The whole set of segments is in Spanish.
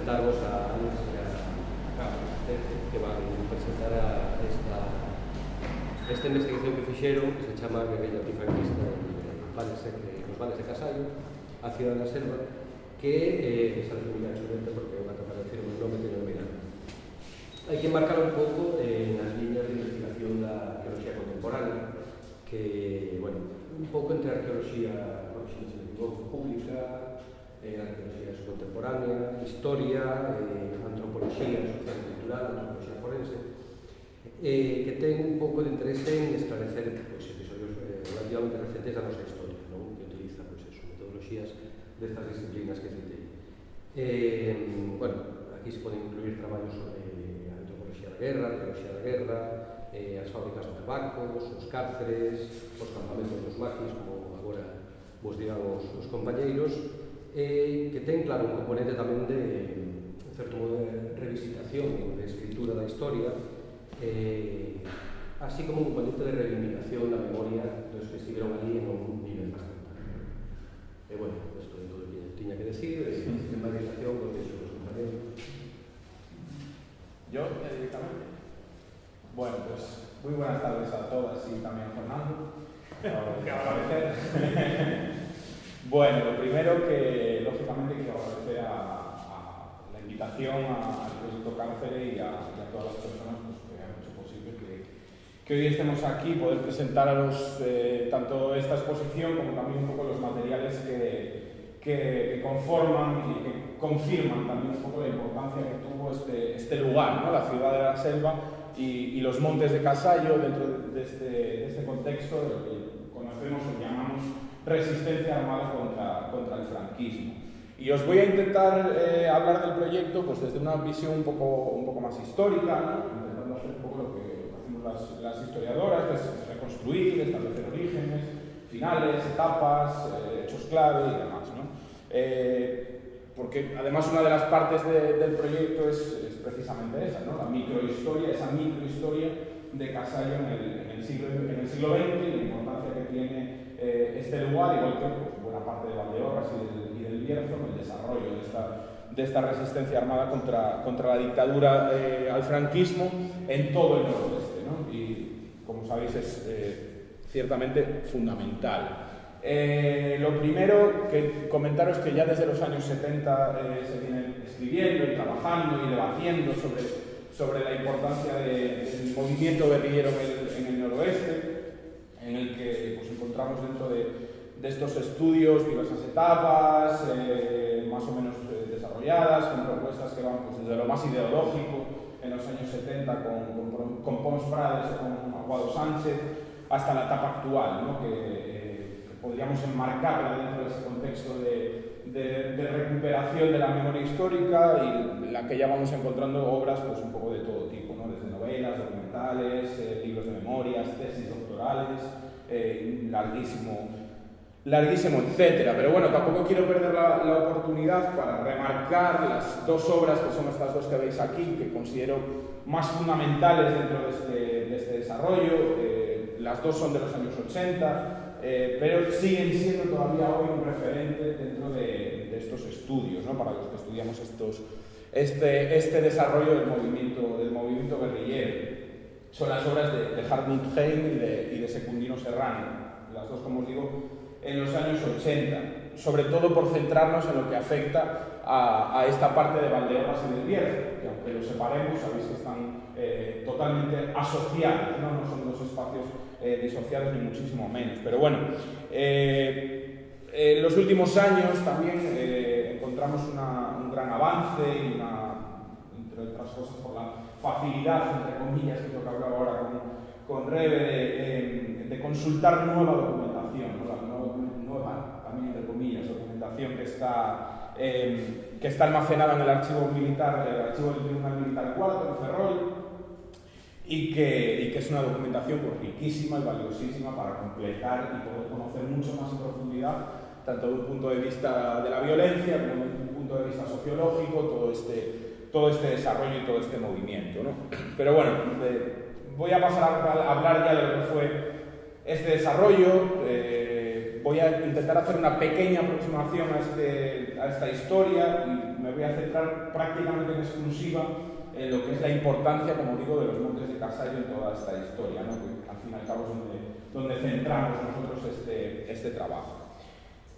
presentarvos a Luis e a que van presentar a esta, esta investigación que fixeron que se chama Guerrilla Antifranquista de, nos vales de Casallo a Ciudad da Selva que eh, se resumía excelente porque va a decir un nome teño mirado hai que marcar un pouco eh, nas líneas de investigación da arqueoloxía contemporánea que, bueno, un pouco entre arqueoloxía, arqueoloxía pública eh, arqueoloxía contemporánea, historia, eh, antropoloxía sociocultural, antropoloxía forense, eh, que ten un pouco de interese en esclarecer pues, episodios eh, relativamente recentes da nosa historia, non? que utiliza pues, eso, metodoloxías destas disciplinas que citei. Eh, bueno, aquí se poden incluir traballos sobre a antropoloxía da guerra, a arqueoloxía da guerra, eh, as fábricas de tabacos, os cárceres, os campamentos dos maquis, como agora vos dirán os, os compañeiros, eh, que ten, claro, un componente tamén de, un certo modo, de revisitación, de escritura da historia, eh, así como un componente de reivindicación da memoria dos que estiveron ali en un nivel más. E, bueno, isto é todo o que tiña que decir, e, en varias acción, con pois, que os compañeros. Yo, ya directamente. Bueno, pues muy buenas tardes a todas y también a Fernando. Por, por Bueno, lo primero que, lógicamente, quiero agradecer a, la invitación al proyecto Cáncer y a, todas las personas pues, que han hecho posible que, hoy estemos aquí, poder presentar eh, tanto esta exposición como también un poco los materiales que, conforman y que confirman también un poco la importancia que tuvo este, este lugar, la ciudad de la selva y, los montes de Casallo dentro de, de, este, de este contexto que conocemos o llamamos resistencia armada contra, contra el franquismo. Y os voy a intentar eh, hablar del proyecto pues, desde una visión un poco, un poco más histórica, ¿no? intentando hacer un poco lo que hacemos las, las historiadoras, que es reconstruir, establecer orígenes, finales, etapas, eh, hechos clave y demás. ¿no? Eh, porque además una de las partes de, del proyecto es, es, precisamente esa, ¿no? la microhistoria, esa microhistoria de Casallo en el, en el, siglo, en el siglo XX y la importancia que tiene eh, este lugar, igual que pues, buena parte de Valdeorras y del, y del Bierzo, el desarrollo de esta, resistencia armada contra, la dictadura eh, al franquismo en todo el noroeste. ¿no? Y como sabéis es eh, ciertamente fundamental. Eh, lo primero que comentaros que ya desde los años 70 eh, se viene escribiendo y trabajando y debatiendo sobre, la importancia de, del movimiento guerrillero en el, en el noroeste, en el que pues, encontramos dentro de, de, estos estudios diversas etapas, eh, más o menos eh, desarrolladas, con propuestas que van pues, desde lo más ideológico, en los años 70 con, con, con Pons Prades o con Aguado Sánchez, hasta la etapa actual, ¿no? que, eh, que podríamos enmarcarla dentro de ese contexto de, de, de, recuperación de la memoria histórica y en la que ya vamos encontrando obras pues, un poco de todo tipo, ¿no? desde novelas, documentales, eh, libros de memorias, tesis doctorales, eh, larguísimo, larguísimo, etcétera. Pero bueno, tampoco quiero perder la, la, oportunidad para remarcar las dos obras que son estas dos que veis aquí, que considero más fundamentales dentro de este, de este desarrollo. Eh, las dos son de los años 80, eh, pero siguen siendo todavía hoy un referente dentro de, de estos estudios, ¿no? para los que estudiamos estos, este, este desarrollo del movimiento, del movimiento guerrillero son las obras de, Hartmut Heim y de, Secundino Serrano, las dos, como os digo, en los años 80, sobre todo por centrarnos en lo que afecta a, esta parte de Valdeorras y del Bierzo, que aunque los separemos, sabéis que están eh, totalmente asociados, ¿no? son dos espacios eh, disociados ni muchísimo menos. Pero bueno, eh, en los últimos años también encontramos un gran avance y entre otras cosas por la facilidad, entre comillas, que es lo que hablaba ahora con, con Rebe, de, de, consultar nueva documentación, ¿no? nueva, nueva, también entre comillas, documentación que está, eh, que está almacenada en el archivo militar, el archivo del Tribunal Militar 4, en Ferrol, y que, y que es una documentación pues, riquísima y valiosísima para completar y poder conocer mucho más en profundidad, tanto desde un punto de vista de la violencia como desde un punto de vista sociológico, todo este todo este desarrollo y todo este movimiento. ¿no? Pero bueno, eh, voy a pasar a hablar ya de lo que fue este desarrollo. Eh, voy a intentar hacer una pequeña aproximación a, este, a esta historia y me voy a centrar prácticamente en exclusiva en lo que es la importancia, como digo, de los montes de Casallo en toda esta historia, ¿no? que al fin y al cabo es donde, donde centramos nosotros este, este trabajo.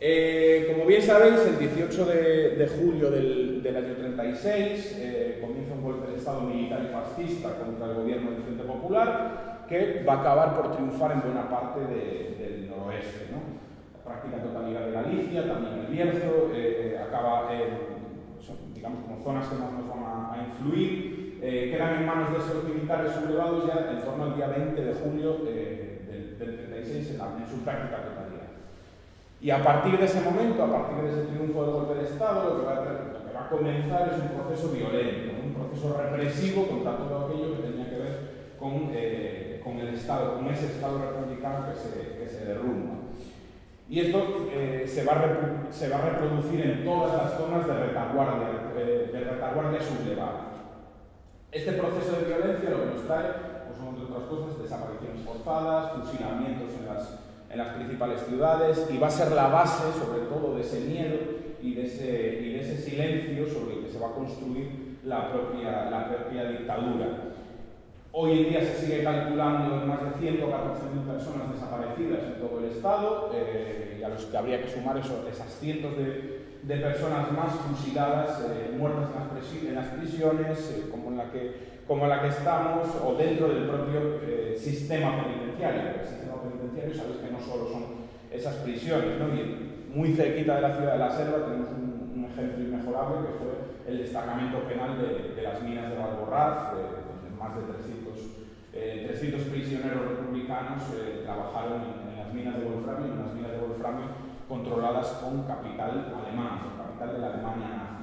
Eh, como bien sabéis, el 18 de, julio del, año 36 eh, comienza un golpe de Estado militar y fascista contra el gobierno del Frente Popular que va a acabar por triunfar en buena parte de, del noroeste. ¿no? La práctica totalidad de Galicia, también el Bierzo, eh, acaba son, digamos, como zonas que más nos van a, a influir, quedan en manos de estos militares sublevados ya en torno al día 20 de julio del, del, 36 en, la, en su práctica totalidad. Y a partir de ese momento, a partir de ese triunfo del golpe de Estado, lo que, va a, lo que va a comenzar es un proceso violento, un proceso represivo contra todo aquello que tenía que ver con, eh, con el Estado, con ese Estado republicano que se, que se derrumba. Y esto eh, se, va a se, va a reproducir en todas las zonas de retaguardia, eh, de retaguardia sublevada. Este proceso de violencia lo que nos trae pues entre otras cosas, desapariciones forzadas, fusilamientos en las en las principales ciudades y va a ser la base, sobre todo, de ese miedo y de ese, y de ese silencio sobre el que se va a construir la propia, la propia dictadura. Hoy en día se sigue calculando en más de 114.000 personas desaparecidas en todo el Estado eh, y a los que habría que sumar eso, esas cientos de, de personas más fusiladas, eh, muertas en las, en las prisiones, eh, como, en la que, como en la que estamos, o dentro del propio eh, sistema penitenciario. El sistema penitenciario sabéis que no solo son esas prisiones, ¿no? muy cerquita de la ciudad de la Selva tenemos un, ejemplo inmejorable que fue el destacamento penal de, las minas de Valborraz, donde más de 300, 300 prisioneros republicanos trabajaron en, en las minas de Wolframio, en las minas de Wolframio controladas con capital alemán, con capital de la Alemania nazi.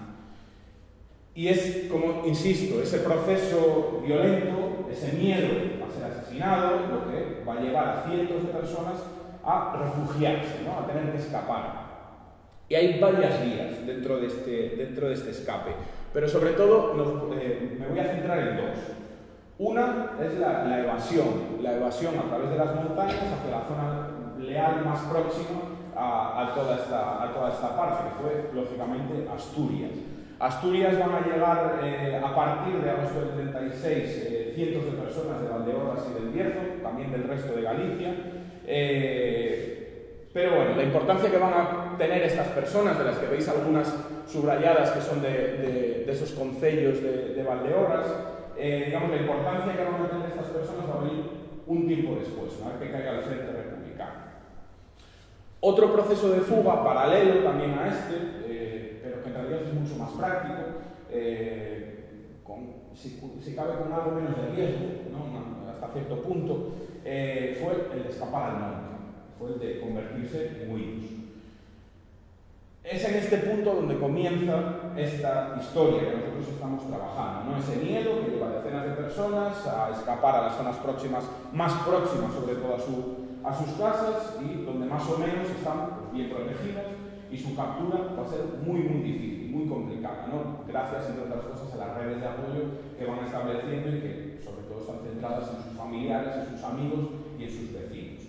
Y es, como insisto, ese proceso violento, ese miedo a ser asesinado, lo que va a llevar a cientos de personas a refugiarse, ¿no? a tener que escapar. Y hay varias vías dentro de este, dentro de este escape, pero sobre todo nos, eh, me voy a centrar en dos. Una es la, la evasión, la evasión a través de las montañas hacia la zona leal más próxima a, a, toda esta, a, toda esta, parte, que fue lógicamente Asturias. Asturias van a llegar eh, a partir de agosto del 36 eh, cientos de personas de Valdeorras y del Bierzo, también del resto de Galicia. Eh, pero bueno, la importancia que van a tener estas personas, de las que veis algunas subrayadas que son de, de, de esos concellos de, de Valdeorras, digamos, la importancia que van a tener estas personas va a venir un tiempo después, una vez que caiga el frente republicano. Otro proceso de fuga paralelo también a este, es mucho más práctico, eh, con, si, si, cabe con algo menos de riesgo, ¿no? hasta cierto punto, eh, fue el de escapar al norte, fue el de convertirse en huidos. Es en este punto donde comienza esta historia que nosotros estamos trabajando, ¿no? ese miedo que lleva a decenas de personas a escapar a las zonas próximas, más próximas sobre todo a su a sus casas y donde más o menos están pues, bien protegidas y su captura va a ser muy, muy difícil, muy complicada, ¿no? gracias, entre otras cosas, a las redes de apoyo que van estableciendo y que sobre todo están centradas en sus familiares, en sus amigos y en sus vecinos.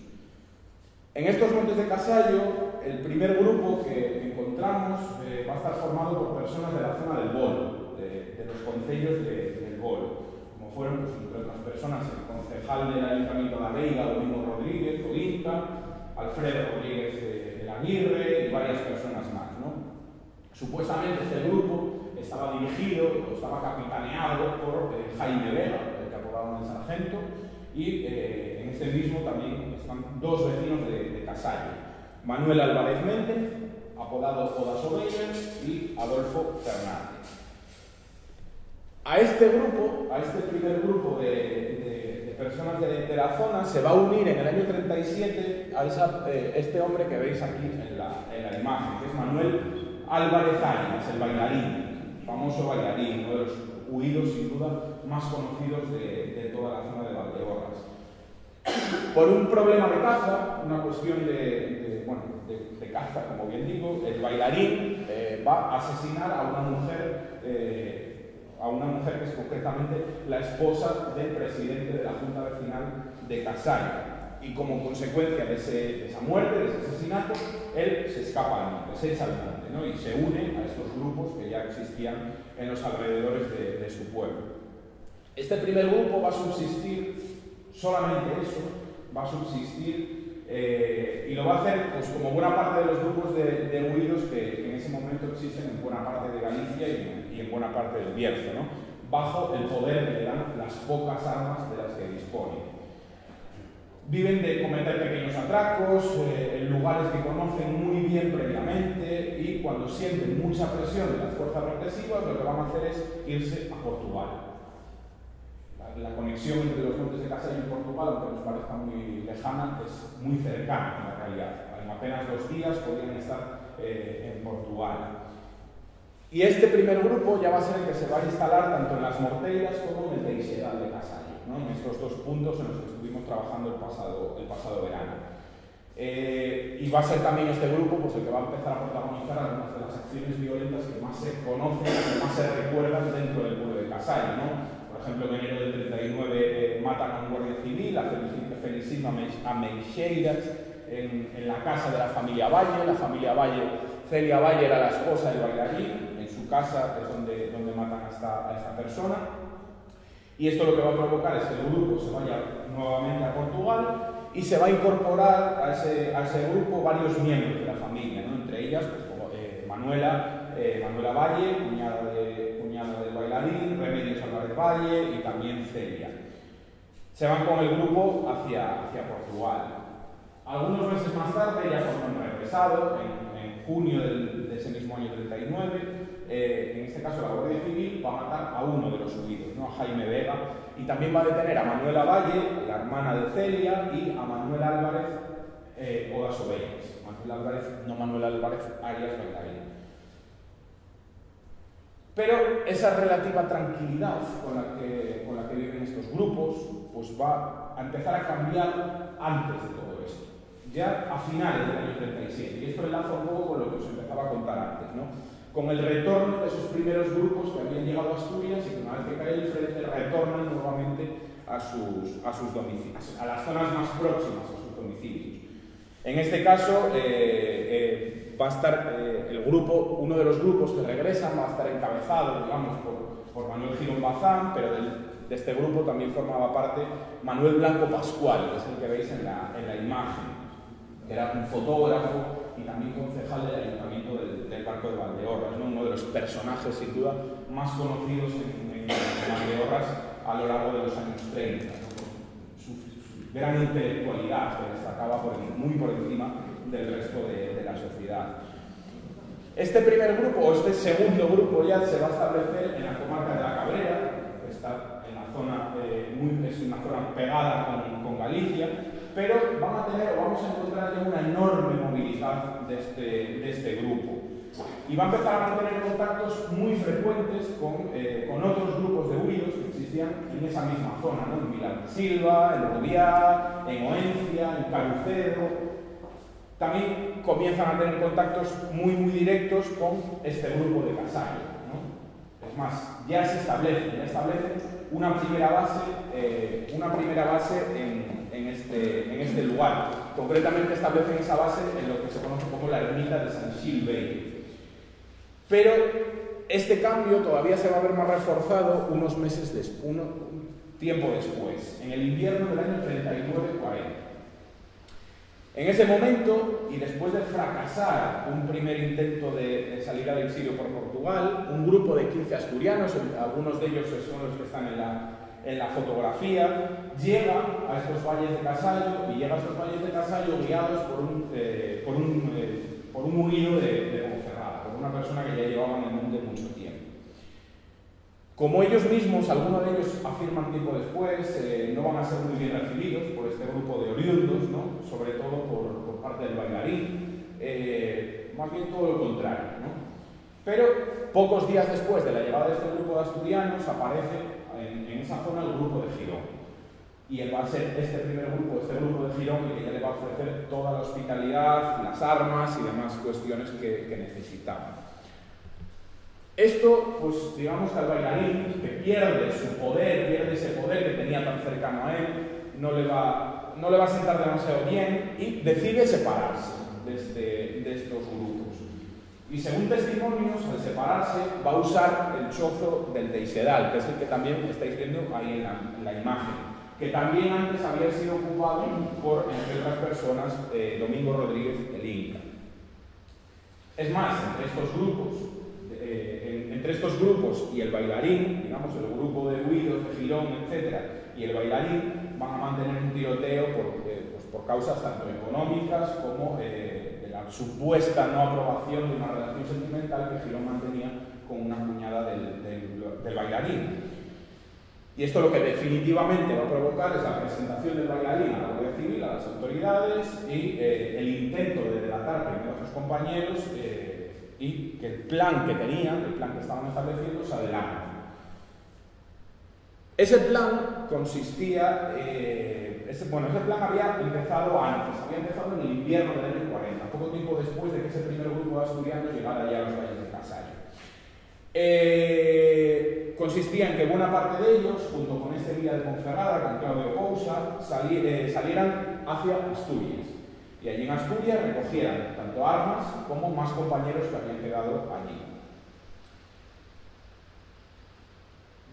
En estos montes de Casallo, el primer grupo que encontramos eh, va a estar formado por personas de la zona del Bolo, de, de los concellos de, del Bolo fueron, pues, entre otras personas, el concejal del Ayuntamiento de la Veiga, Domingo Rodríguez, o Inca, Alfredo Rodríguez la Aguirre y varias personas más. Supuestamente este grupo estaba dirigido o estaba capitaneado por eh, Jaime Vega, el que apodaban el sargento, y eh, en este mismo también están dos vecinos de, de Casallo, Manuel Álvarez Méndez, apodado Odas Ovejas, y Adolfo Fernández. A este grupo, a este primer grupo de, personas de, la zona, se va a unir en el año 37 a eh, este hombre que veis aquí en la, en la, imagen, que es Manuel Álvarez Áñez, el bailarín, famoso bailarín, uno de los huidos sin duda más conocidos de, toda la zona de Valdeorras. Por un problema de caza, una cuestión de, bueno, de, caza, como bien digo, el bailarín eh, va a asesinar a una mujer eh, a una mujer que es concretamente la esposa del presidente de la Junta Vecinal de Casalla. Y como consecuencia de, esa muerte, de ese asesinato, él se escapa al monte, se echa al monte ¿no? y se une a estos grupos que ya existían en los alrededores de, su pueblo. Este primer grupo va a subsistir, solamente eso, va a subsistir eh, y lo va a hacer pues, como buena parte de los grupos de, huidos que, en ese momento existen en buena parte de Galicia y en, buena parte del Bierzo, ¿no? bajo el poder que le dan las pocas armas de las que disponen. Viven de cometer pequeños atracos eh, en lugares que conocen muy bien previamente y cuando sienten mucha presión de las fuerzas represivas lo que van a hacer es irse a Portugal la conexión entre los montes de Casallo y Portugal, aunque nos parezca muy lejana, es muy cercana en la realidad. En apenas dos días podrían estar eh, en Portugal. Y este primer grupo ya va a ser el que se va a instalar tanto en las Morteiras como en el Teixeral de Casallo, ¿no? en estos dos puntos en los que estuvimos trabajando el pasado, el pasado verano. Eh, y va a ser también este grupo pues, el que va a empezar a protagonizar algunas de las acciones violentas que más se conocen, que más se recuerdan dentro del pueblo de Casallo. ¿no? Por ejemplo, en enero del 39 eh, matan a un guardia civil, a Felicino a Meixeiras, en, en, la casa de la familia Valle. La familia Valle, Celia Valle era la esposa del bailarín, casa es donde, donde matan a esta, a esta persona. Y esto lo que va a provocar es que el grupo se vaya nuevamente a Portugal y se va a incorporar a ese, a ese grupo varios miembros de la familia, ¿no? entre ellas pues, como, eh, Manuela, eh, Manuela Valle, cuñada de, del bailarín, Remedios Álvarez Valle y también Celia. Se van con el grupo hacia, hacia Portugal. Algunos meses más tarde, ya han regresado, en, junio de ese mismo año 39, eh, en este caso la Guardia Civil va a matar a uno de los huidos, ¿no? a Jaime Vega, y también va a detener a Manuela Valle, la hermana de Celia, y a Manuel Álvarez eh, Odas Manuel Álvarez, no Manuel Álvarez Arias Bailarín. Pero esa relativa tranquilidad con la, que, viven estos grupos pues va a empezar a cambiar antes de todo esto, ya a finales del año 37. Y esto enlaza un poco con lo que os empezaba a contar antes, ¿no? Con el retorno de esos primeros grupos que habían llegado a Asturias y que una vez que cae el frente retornan nuevamente a sus, a sus domicilios, a las zonas más próximas a sus domicilios. En este caso, eh, eh, va a estar eh, el grupo, uno de los grupos que regresan va a estar encabezado, digamos, por, Manuel Girón Bazán, pero de este grupo también formaba parte Manuel Blanco Pascual, que es el que veis en la, en la imagen, que era un fotógrafo y también concejal del Ayuntamiento del, de Valdeorras, uno de los personajes sin duda más conocidos en, en, Valdeorras a lo largo de los años 30, su, gran intelectualidad que destacaba muy por encima del resto de, la sociedad. Este primer grupo, o este segundo grupo ya, se va a establecer en la comarca de la Cabrera, que está en la zona, eh, muy, es una zona pegada con, Galicia, pero van a tener, vamos a encontrar ya una enorme movilidad de este, de este grupo. Y va a empezar a mantener contactos muy frecuentes con, eh, con otros grupos de huidos que existían en esa misma zona, ¿no? en Vilar de Silva, en Rubiá, en Oencia, en Carucedo, también comienzan a tener contactos muy, muy directos con este grupo de Casallo. Es más, ya se establece, ya establecen una primera base, eh, una primera base en, en, este, en este lugar. Concretamente establecen esa base en lo que se conoce como la ermita de San Gilbert. Pero este cambio todavía se va a ver más reforzado unos meses después, tiempo después, en el invierno del año 39-40. En ese momento, y después de fracasar un primer intento de, salir al exilio por Portugal, un grupo de 15 asturianos, algunos de ellos son los que están en la, en la fotografía, llega a estos valles de Casallo y llega a estos valles de Casallo guiados por un, eh, por un, eh, por un de, de persona que ya llevaba en el mundo mucho tiempo. Como ellos mismos, algunos de ellos afirman tiempo después, eh, no van a ser muy bien recibidos por este grupo de oriundos, ¿no? sobre todo por, parte del bailarín, eh, más bien todo lo contrario. ¿no? Pero pocos días después de la llegada de este grupo de asturianos aparece en, esa zona el grupo de Girón. Y él va a ser este primer grupo, este grupo de Girón, el que ya le va a ofrecer toda la hospitalidad, las armas y demás cuestiones que, que necesitamos. Esto, pues digamos que al bailarín que pierde su poder, pierde ese poder que tenía tan cercano a él, no le va, no le va a sentar demasiado bien y decide separarse de, este, de estos grupos. Y según testimonios, al separarse, va a usar el chozo del Teisedal, que es el que también estáis viendo ahí en la, imagen, que también antes había sido ocupado por, entre otras personas, eh, Domingo Rodríguez el Inca. Es más, entre estos grupos, eh, entre estos grupos y el bailarín, digamos, el grupo de huidos, de Girón, etc., y el bailarín van a mantener un tiroteo por, eh, pues por causas tanto económicas como supuesta no aprobación de una relación sentimental que Girón mantenía con una cuñada del, bailarín. Y esto lo que definitivamente va a provocar es la presentación del bailarín a la Guardia Civil, a las autoridades y eh, el intento de delatar primero a sus compañeros eh, y que el plan que tenían, el plan que estaban estableciendo, se adelante. Ese plan consistía, eh, ese, bueno, ese plan había empezado antes, había empezado en el invierno del año 40, poco tiempo después de que ese primer grupo de asturianos llegara ya a los valles de Casallo. Eh, consistía en que buena parte de ellos, junto con este guía de Ponferrada, con Claudio Cousa, eh, salieran hacia Asturias. Y allí en Asturias recogieran tanto armas como más compañeros que habían quedado allí.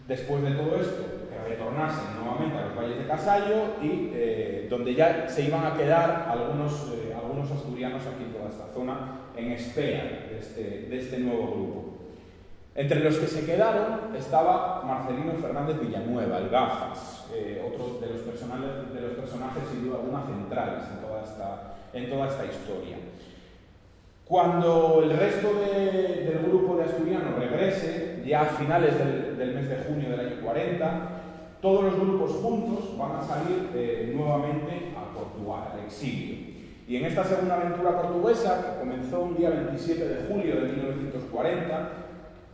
después de todo esto, que retornasen nuevamente a los valles de Casallo y eh, donde ya se iban a quedar algunos, eh, algunos asturianos aquí en toda esta zona en espera de este, de este nuevo grupo. Entre los que se quedaron estaba Marcelino Fernández Villanueva, el Gafas, eh, otro de los, personajes, de los personajes sin duda alguna centrales en toda esta, en toda esta historia. Cuando el resto del grupo de asturianos regrese, ya a finales del, mes de junio del año 40, todos los grupos juntos van a salir eh, nuevamente a Portugal, al exilio. Y en esta segunda aventura portuguesa, que comenzó un día 27 de julio de 1940,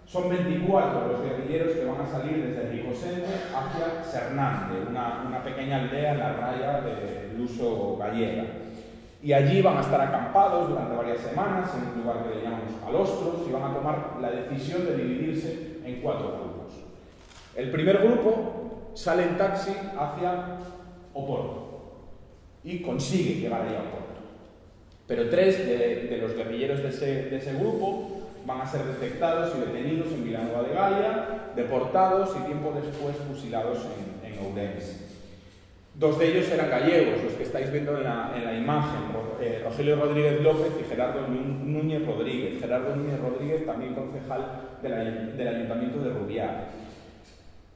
son 24 los guerrilleros que van a salir desde Ricosende hacia Sernante, una, una pequeña aldea en la raya de Luso Gallega y allí van a estar acampados durante varias semanas en un lugar que le llamamos calostros y van a tomar la decisión de dividirse en cuatro grupos. El primer grupo sale en taxi hacia Oporto y consigue llegar allá a Oporto. Pero tres de, los guerrilleros de ese, grupo van a ser detectados y detenidos en Villanueva de Gaia, deportados y tiempo después fusilados en, en Ourense. Dos de ellos eran gallegos, los que estáis viendo en la, imagen, eh, Rogelio Rodríguez López y Gerardo Núñez Rodríguez. Gerardo Núñez Rodríguez, también concejal del Ayuntamiento de Rubiar.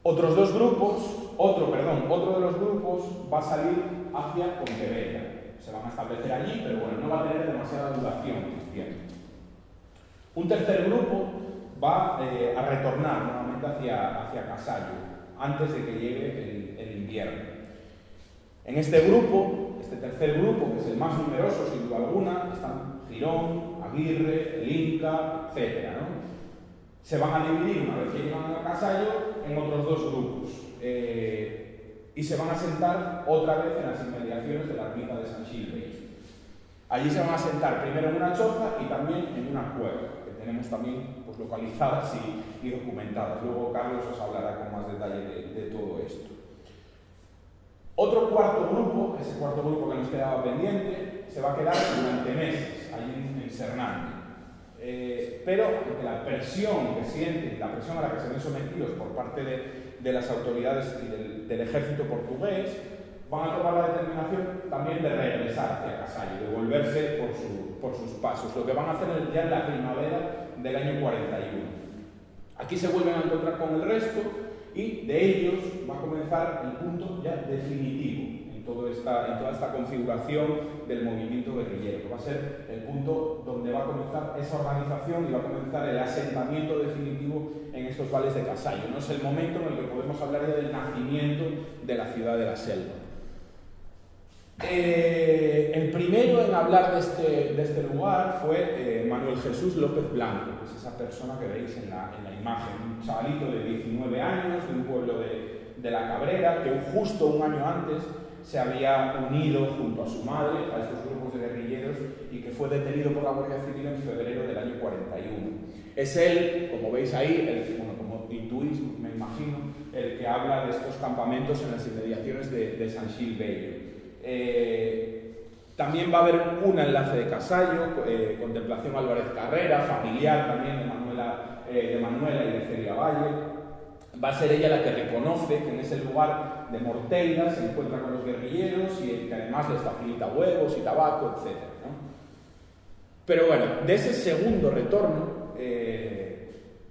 Otros dos grupos, otro, perdón, otro de los grupos va a salir hacia Pontevedra. Se van a establecer allí, pero bueno, no va a tener demasiada duración. Bien. Un tercer grupo va eh, a retornar nuevamente hacia, hacia Casallo, antes de que llegue el invierno. En este grupo, este tercer grupo, que es el más numeroso sin duda alguna, están Girón, Aguirre, el Inca, etc. Se van a dividir, una vez que llegan a Casallo, en otros dos grupos. Eh, y se van a sentar otra vez en las inmediaciones de la ermita de San Silvio. Allí se van a sentar primero en una choza y también en una cueva, que tenemos también pues, localizadas y, documentadas. Luego Carlos os hablará con más detalle de todo esto. Otro cuarto grupo, ese cuarto grupo que nos quedaba pendiente, se va a quedar durante meses allí en, Sernante. Eh, pero la presión que sienten, la presión a la que se ven sometidos por parte de, las autoridades y del, ejército portugués, van a tomar la determinación también de regresar hacia Casallo, de volverse por, por sus pasos, lo que van a hacer ya en la primavera del año 41. Aquí se vuelven a encontrar con el resto y de ellos va a comenzar el punto ya definitivo en, toda esta configuración del movimiento guerrillero, que va a ser el punto donde va a comenzar esa organización y va a comenzar el asentamiento definitivo en estos vales de Casallo. No es el momento en el que podemos hablar ya del nacimiento de la ciudad de la selva. Eh, el primero en hablar de este, este lugar fue eh, Manuel Jesús López Blanco, que es esa persona que veis en la, imagen, un chavalito de 19 años de un pueblo de, La Cabrera, que justo un año antes se había unido junto a su madre a estos grupos de guerrilleros y que fue detenido por la Guardia Civil en febrero del año 41. Es él, como veis ahí, el, bueno, como intuís, me imagino, el que habla de estos campamentos en las inmediaciones de, de San Gil Eh, también va a haber un enlace de Casallo, eh, Contemplación Álvarez Carrera, familiar también de Manuela, de Manuela y de Celia Valle. Va a ser ella la que reconoce que en ese lugar de Morteira se encuentra con los guerrilleros y que además les facilita huevos y tabaco, etc. Pero bueno, de ese segundo retorno,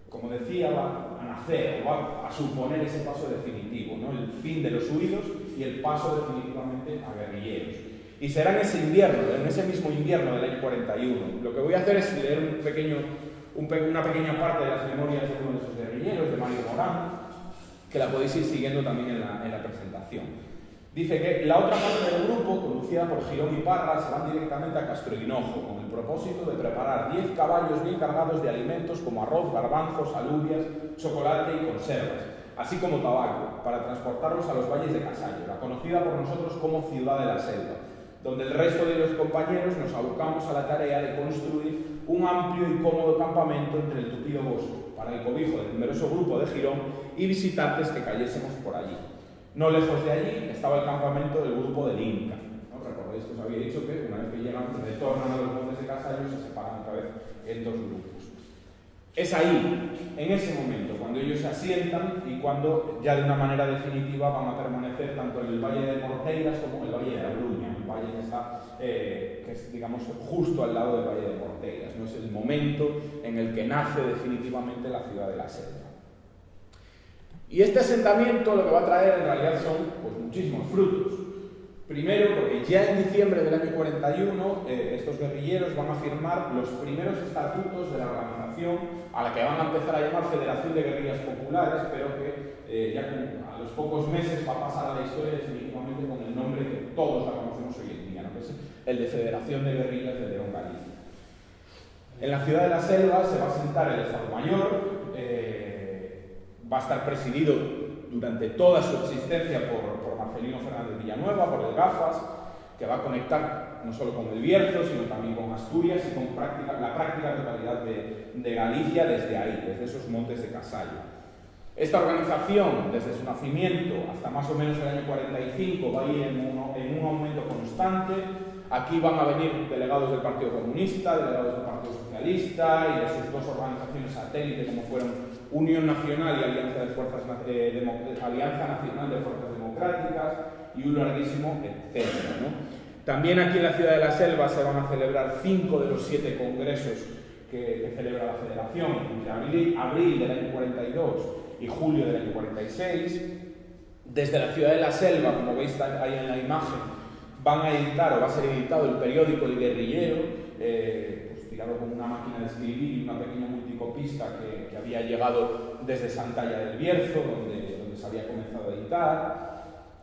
como decía, va a nacer va a suponer ese paso definitivo, ¿no? el fin de los huidos y el paso definitivamente a guerrilleros. Y será en ese invierno, en ese mismo invierno del año 41. Lo que voy a hacer es leer una pequeña parte de las memorias de uno de esos guerrilleros, de Mario Morán, que la podéis ir siguiendo también en la, en la presentación. Dice que la otra parte del grupo, conducida por Girón y Parra, se van directamente a Castro Hinojo con el propósito de preparar 10 caballos bien cargados de alimentos como arroz, garbanzos, alubias, chocolate y conservas, así como tabaco, para transportarlos a los valles de Casallo, la conocida por nosotros como Ciudad de la Selva, donde el resto de los compañeros nos abocamos a la tarea de construir un amplio y cómodo campamento entre el tupido bosque, para el cobijo del numeroso grupo de Girón y visitantes que cayésemos por allí. No lejos de allí estaba el campamento del grupo del Inca. Recordáis que os había dicho que una vez que llegan, retornan a los montes de Casallo y se separan otra vez en dos grupos. Es ahí, en ese momento, cuando ellos se asientan y cuando ya de una manera definitiva van a permanecer tanto en el Valle de Morteiras como en el Valle de la Bruña, un valle que está, eh, es, digamos, justo al lado del Valle de Morteiras. ¿no? Es el momento en el que nace definitivamente la ciudad de la selva. Y este asentamiento lo que va a traer en realidad son pues, muchísimos frutos. Primero, porque ya en diciembre del año 41 eh, estos guerrilleros van a firmar los primeros estatutos de la organización a la que van a empezar a llamar Federación de Guerrillas Populares, pero que eh, ya a los pocos meses va a pasar a la historia definitivamente con el nombre que todos la conocemos hoy en día, que es el de Federación de Guerrillas de León Galicia. En la ciudad de la Selva se va a sentar el Estado Mayor, eh, va a estar presidido durante toda su existencia por, Marcelino Fernández Villanueva, por el GAFAS, que va a conectar no solo con el Bierzo, sino también con Asturias y con la práctica totalidad de, de, Galicia desde ahí, desde esos montes de Casallo. Esta organización, desde su nacimiento hasta más o menos el año 45, va a ir en un, en un aumento constante. Aquí van a venir delegados del Partido Comunista, delegados del Partido Socialista y de sus dos organizaciones satélites, como fueron Unión Nacional y Alianza, de Fuerzas, eh, Alianza Nacional de Fuerzas Democráticas y un larguísimo etcétera. También aquí en la ciudad de la Selva se van a celebrar cinco de los siete congresos que, celebra la Federación, entre abril, abril del año 42 y julio del año 46. Desde la ciudad de la Selva, como veis ahí en la imagen, van a editar o va a ser editado el periódico El Guerrillero, eh, pues, tirado con una máquina de escribir y una pequeña multicopista que, había llegado desde Santalla del Bierzo, donde, donde se había comenzado a editar.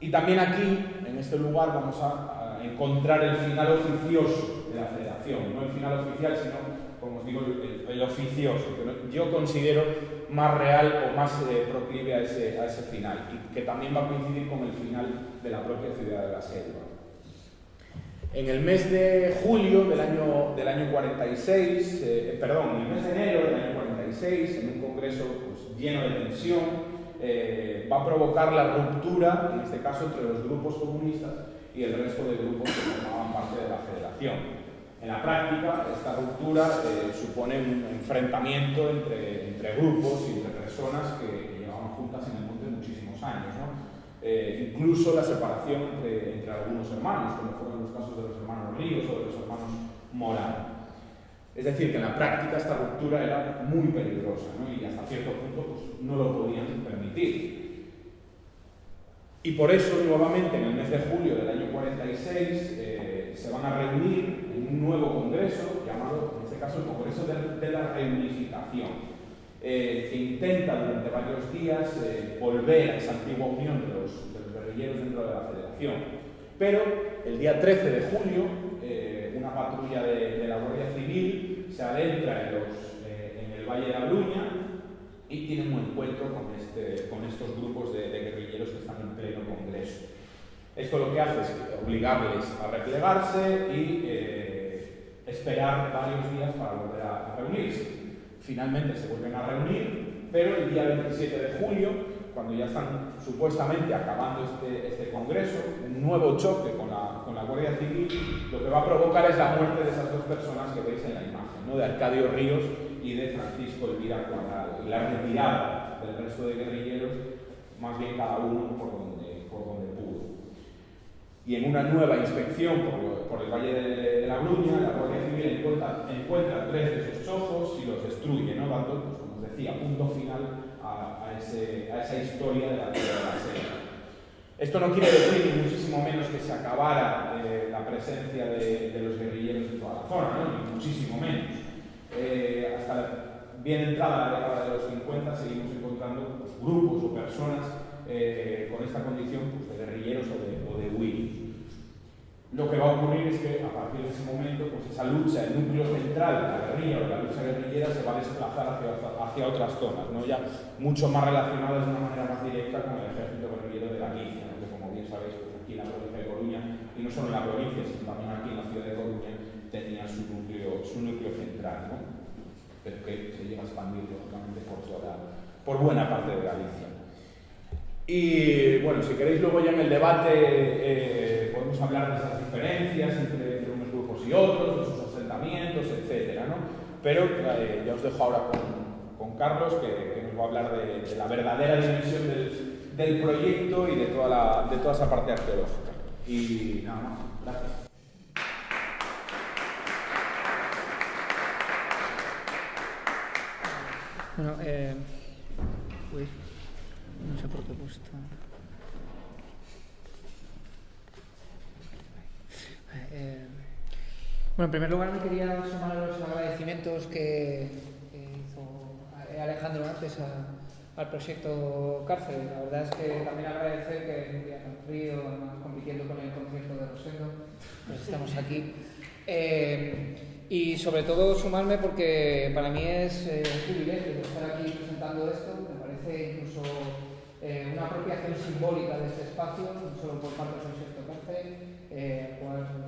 Y también aquí, en este lugar, vamos a, encontrar el final oficioso de la federación, no el final oficial, sino, como os digo, el, oficioso, que yo considero más real o más eh, a ese, a ese final, y que también va a coincidir con el final de la propia ciudad de la selva. En el mes de julio del año, del año 46, eh, perdón, en el mes de enero del año 46, en un congreso pues, lleno de tensión, eh, va a provocar la ruptura, en este caso, entre los grupos comunistas y el resto de grupos que formaban parte de la federación. En la práctica, esta ruptura eh, supone un enfrentamiento entre, entre, grupos y entre personas que, llevaban juntas en el monte muchísimos años. Eh, incluso la separación entre, entre, algunos hermanos, como fueron los casos de los hermanos Ríos o de los hermanos Morán. Es decir, que en la práctica esta ruptura era muy peligrosa y hasta cierto punto pues, no lo podían permitir. Y por eso, nuevamente, en el mes de julio del año 46, eh, se van a reunir en un nuevo congreso, llamado, en este caso, el Congreso de, de la Reunificación, eh, que intenta durante varios días eh, volver a esa antigua unión de los, guerrilleros dentro de la federación. Pero el día 13 de julio, patrulla de, la Guardia Civil se adentra en, el Valle de la Bruña y tiene un encuentro con, este, con estos grupos de, guerrilleros que están en pleno congreso. Esto lo que hace es obligarles a replegarse y esperar varios días para volver a reunirse. Finalmente se vuelven a reunir, pero el día 27 de julio cuando ya están supuestamente acabando este, este congreso, un nuevo choque con la, con la, Guardia Civil, lo que va a provocar es la muerte de esas dos personas que veis en la imagen, ¿no? de Arcadio Ríos y de Francisco Elvira Cuadrado, y la retirada del resto de guerrilleros, más bien cada uno por donde, por donde pudo. Y en una nueva inspección por, por el Valle de, la Bruña, la Guardia Civil encuentra, encuentra, tres de esos chozos y los destruye, ¿no? dando, pues, como os decía, punto final a, ese, a esa historia de la serie. Esto no quiere decir, ni muchísimo menos, que se acabara eh, la presencia de, de, los guerrilleros en toda la zona, ¿no? ni muchísimo menos. Eh, hasta bien entrada la década de los 50 seguimos encontrando pues, grupos o personas eh, con esta condición pues, de guerrilleros o de, o de huidos. Lo que va a ocurrir es que a partir de ese momento, pues esa lucha, el núcleo central de la guerrilla o la lucha guerrillera se va a desplazar hacia, otras zonas, ¿no? ya mucho más relacionadas de una manera más directa con el ejército guerrillero de Galicia, ¿no? que como bien sabéis, pues aquí en la provincia de Coruña, y no solo en la provincia, sino también aquí en la ciudad de Coruña, tenía su núcleo, su núcleo central, ¿no? pero que se llega a expandir lógicamente por, toda, por buena parte de Galicia. Y bueno, si queréis luego ya en el debate eh, podemos hablar de esas diferencias entre, entre, unos grupos y otros, de sus asentamientos, etc. ¿no? Pero eh, ya os dejo ahora con, Carlos, que, nos va a hablar de, la verdadera dimensión del, proyecto y de toda, esa parte arqueológica. Y nada más, gracias. Bueno, eh, pues no sé por qué he puesto. Eh, bueno, en primer lugar me quería sumar a los agradecimientos que, hizo Alejandro antes al proyecto Cárcel. La verdad es que también agradecer que en un día tan frío, además compitiendo con el concierto de Rosendo, pues estamos aquí. Eh, y sobre todo sumarme porque para mí es eh, un privilegio estar aquí presentando esto. Me parece incluso eh, una apropiación simbólica de este espacio, no solo por parte del proyecto Cárcel, cual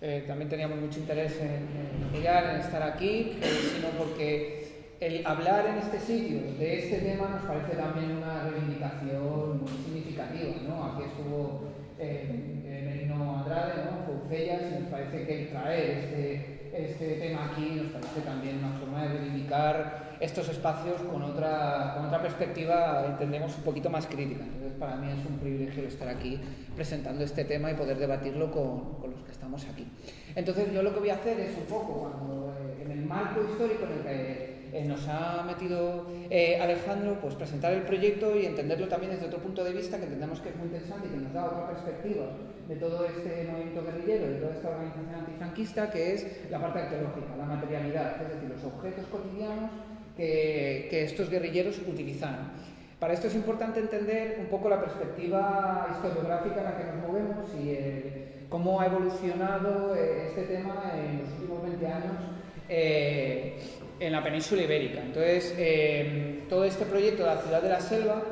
pues, también teníamos mucho interés en, en en estar aquí, sino porque el hablar en este sitio de este tema nos parece también una reivindicación muy significativa. ¿no? Aquí estuvo eh, Merino Andrade, ¿no? Foucellas, y nos parece que el traer este, este tema aquí nos parece también una forma de reivindicar estos espacios con otra, con otra perspectiva, entendemos, un poquito más crítica. Entonces, para mí es un privilegio estar aquí presentando este tema y poder debatirlo con, con los que estamos aquí. Entonces, yo lo que voy a hacer es un poco, cuando, eh, en el marco histórico en el que eh, nos ha metido eh, Alejandro, pues presentar el proyecto y entenderlo también desde otro punto de vista que entendemos que es muy interesante y que nos da otra perspectiva de todo este movimiento guerrillero, de toda esta organización antifranquista, que es la parte arqueológica, la materialidad, es decir, los objetos cotidianos que, que estos guerrilleros utilizaron. Para esto es importante entender un poco la perspectiva historiográfica en la que nos movemos y eh, cómo ha evolucionado eh, este tema en los últimos 20 años eh, en la península ibérica. Entonces, eh, todo este proyecto de la ciudad de la selva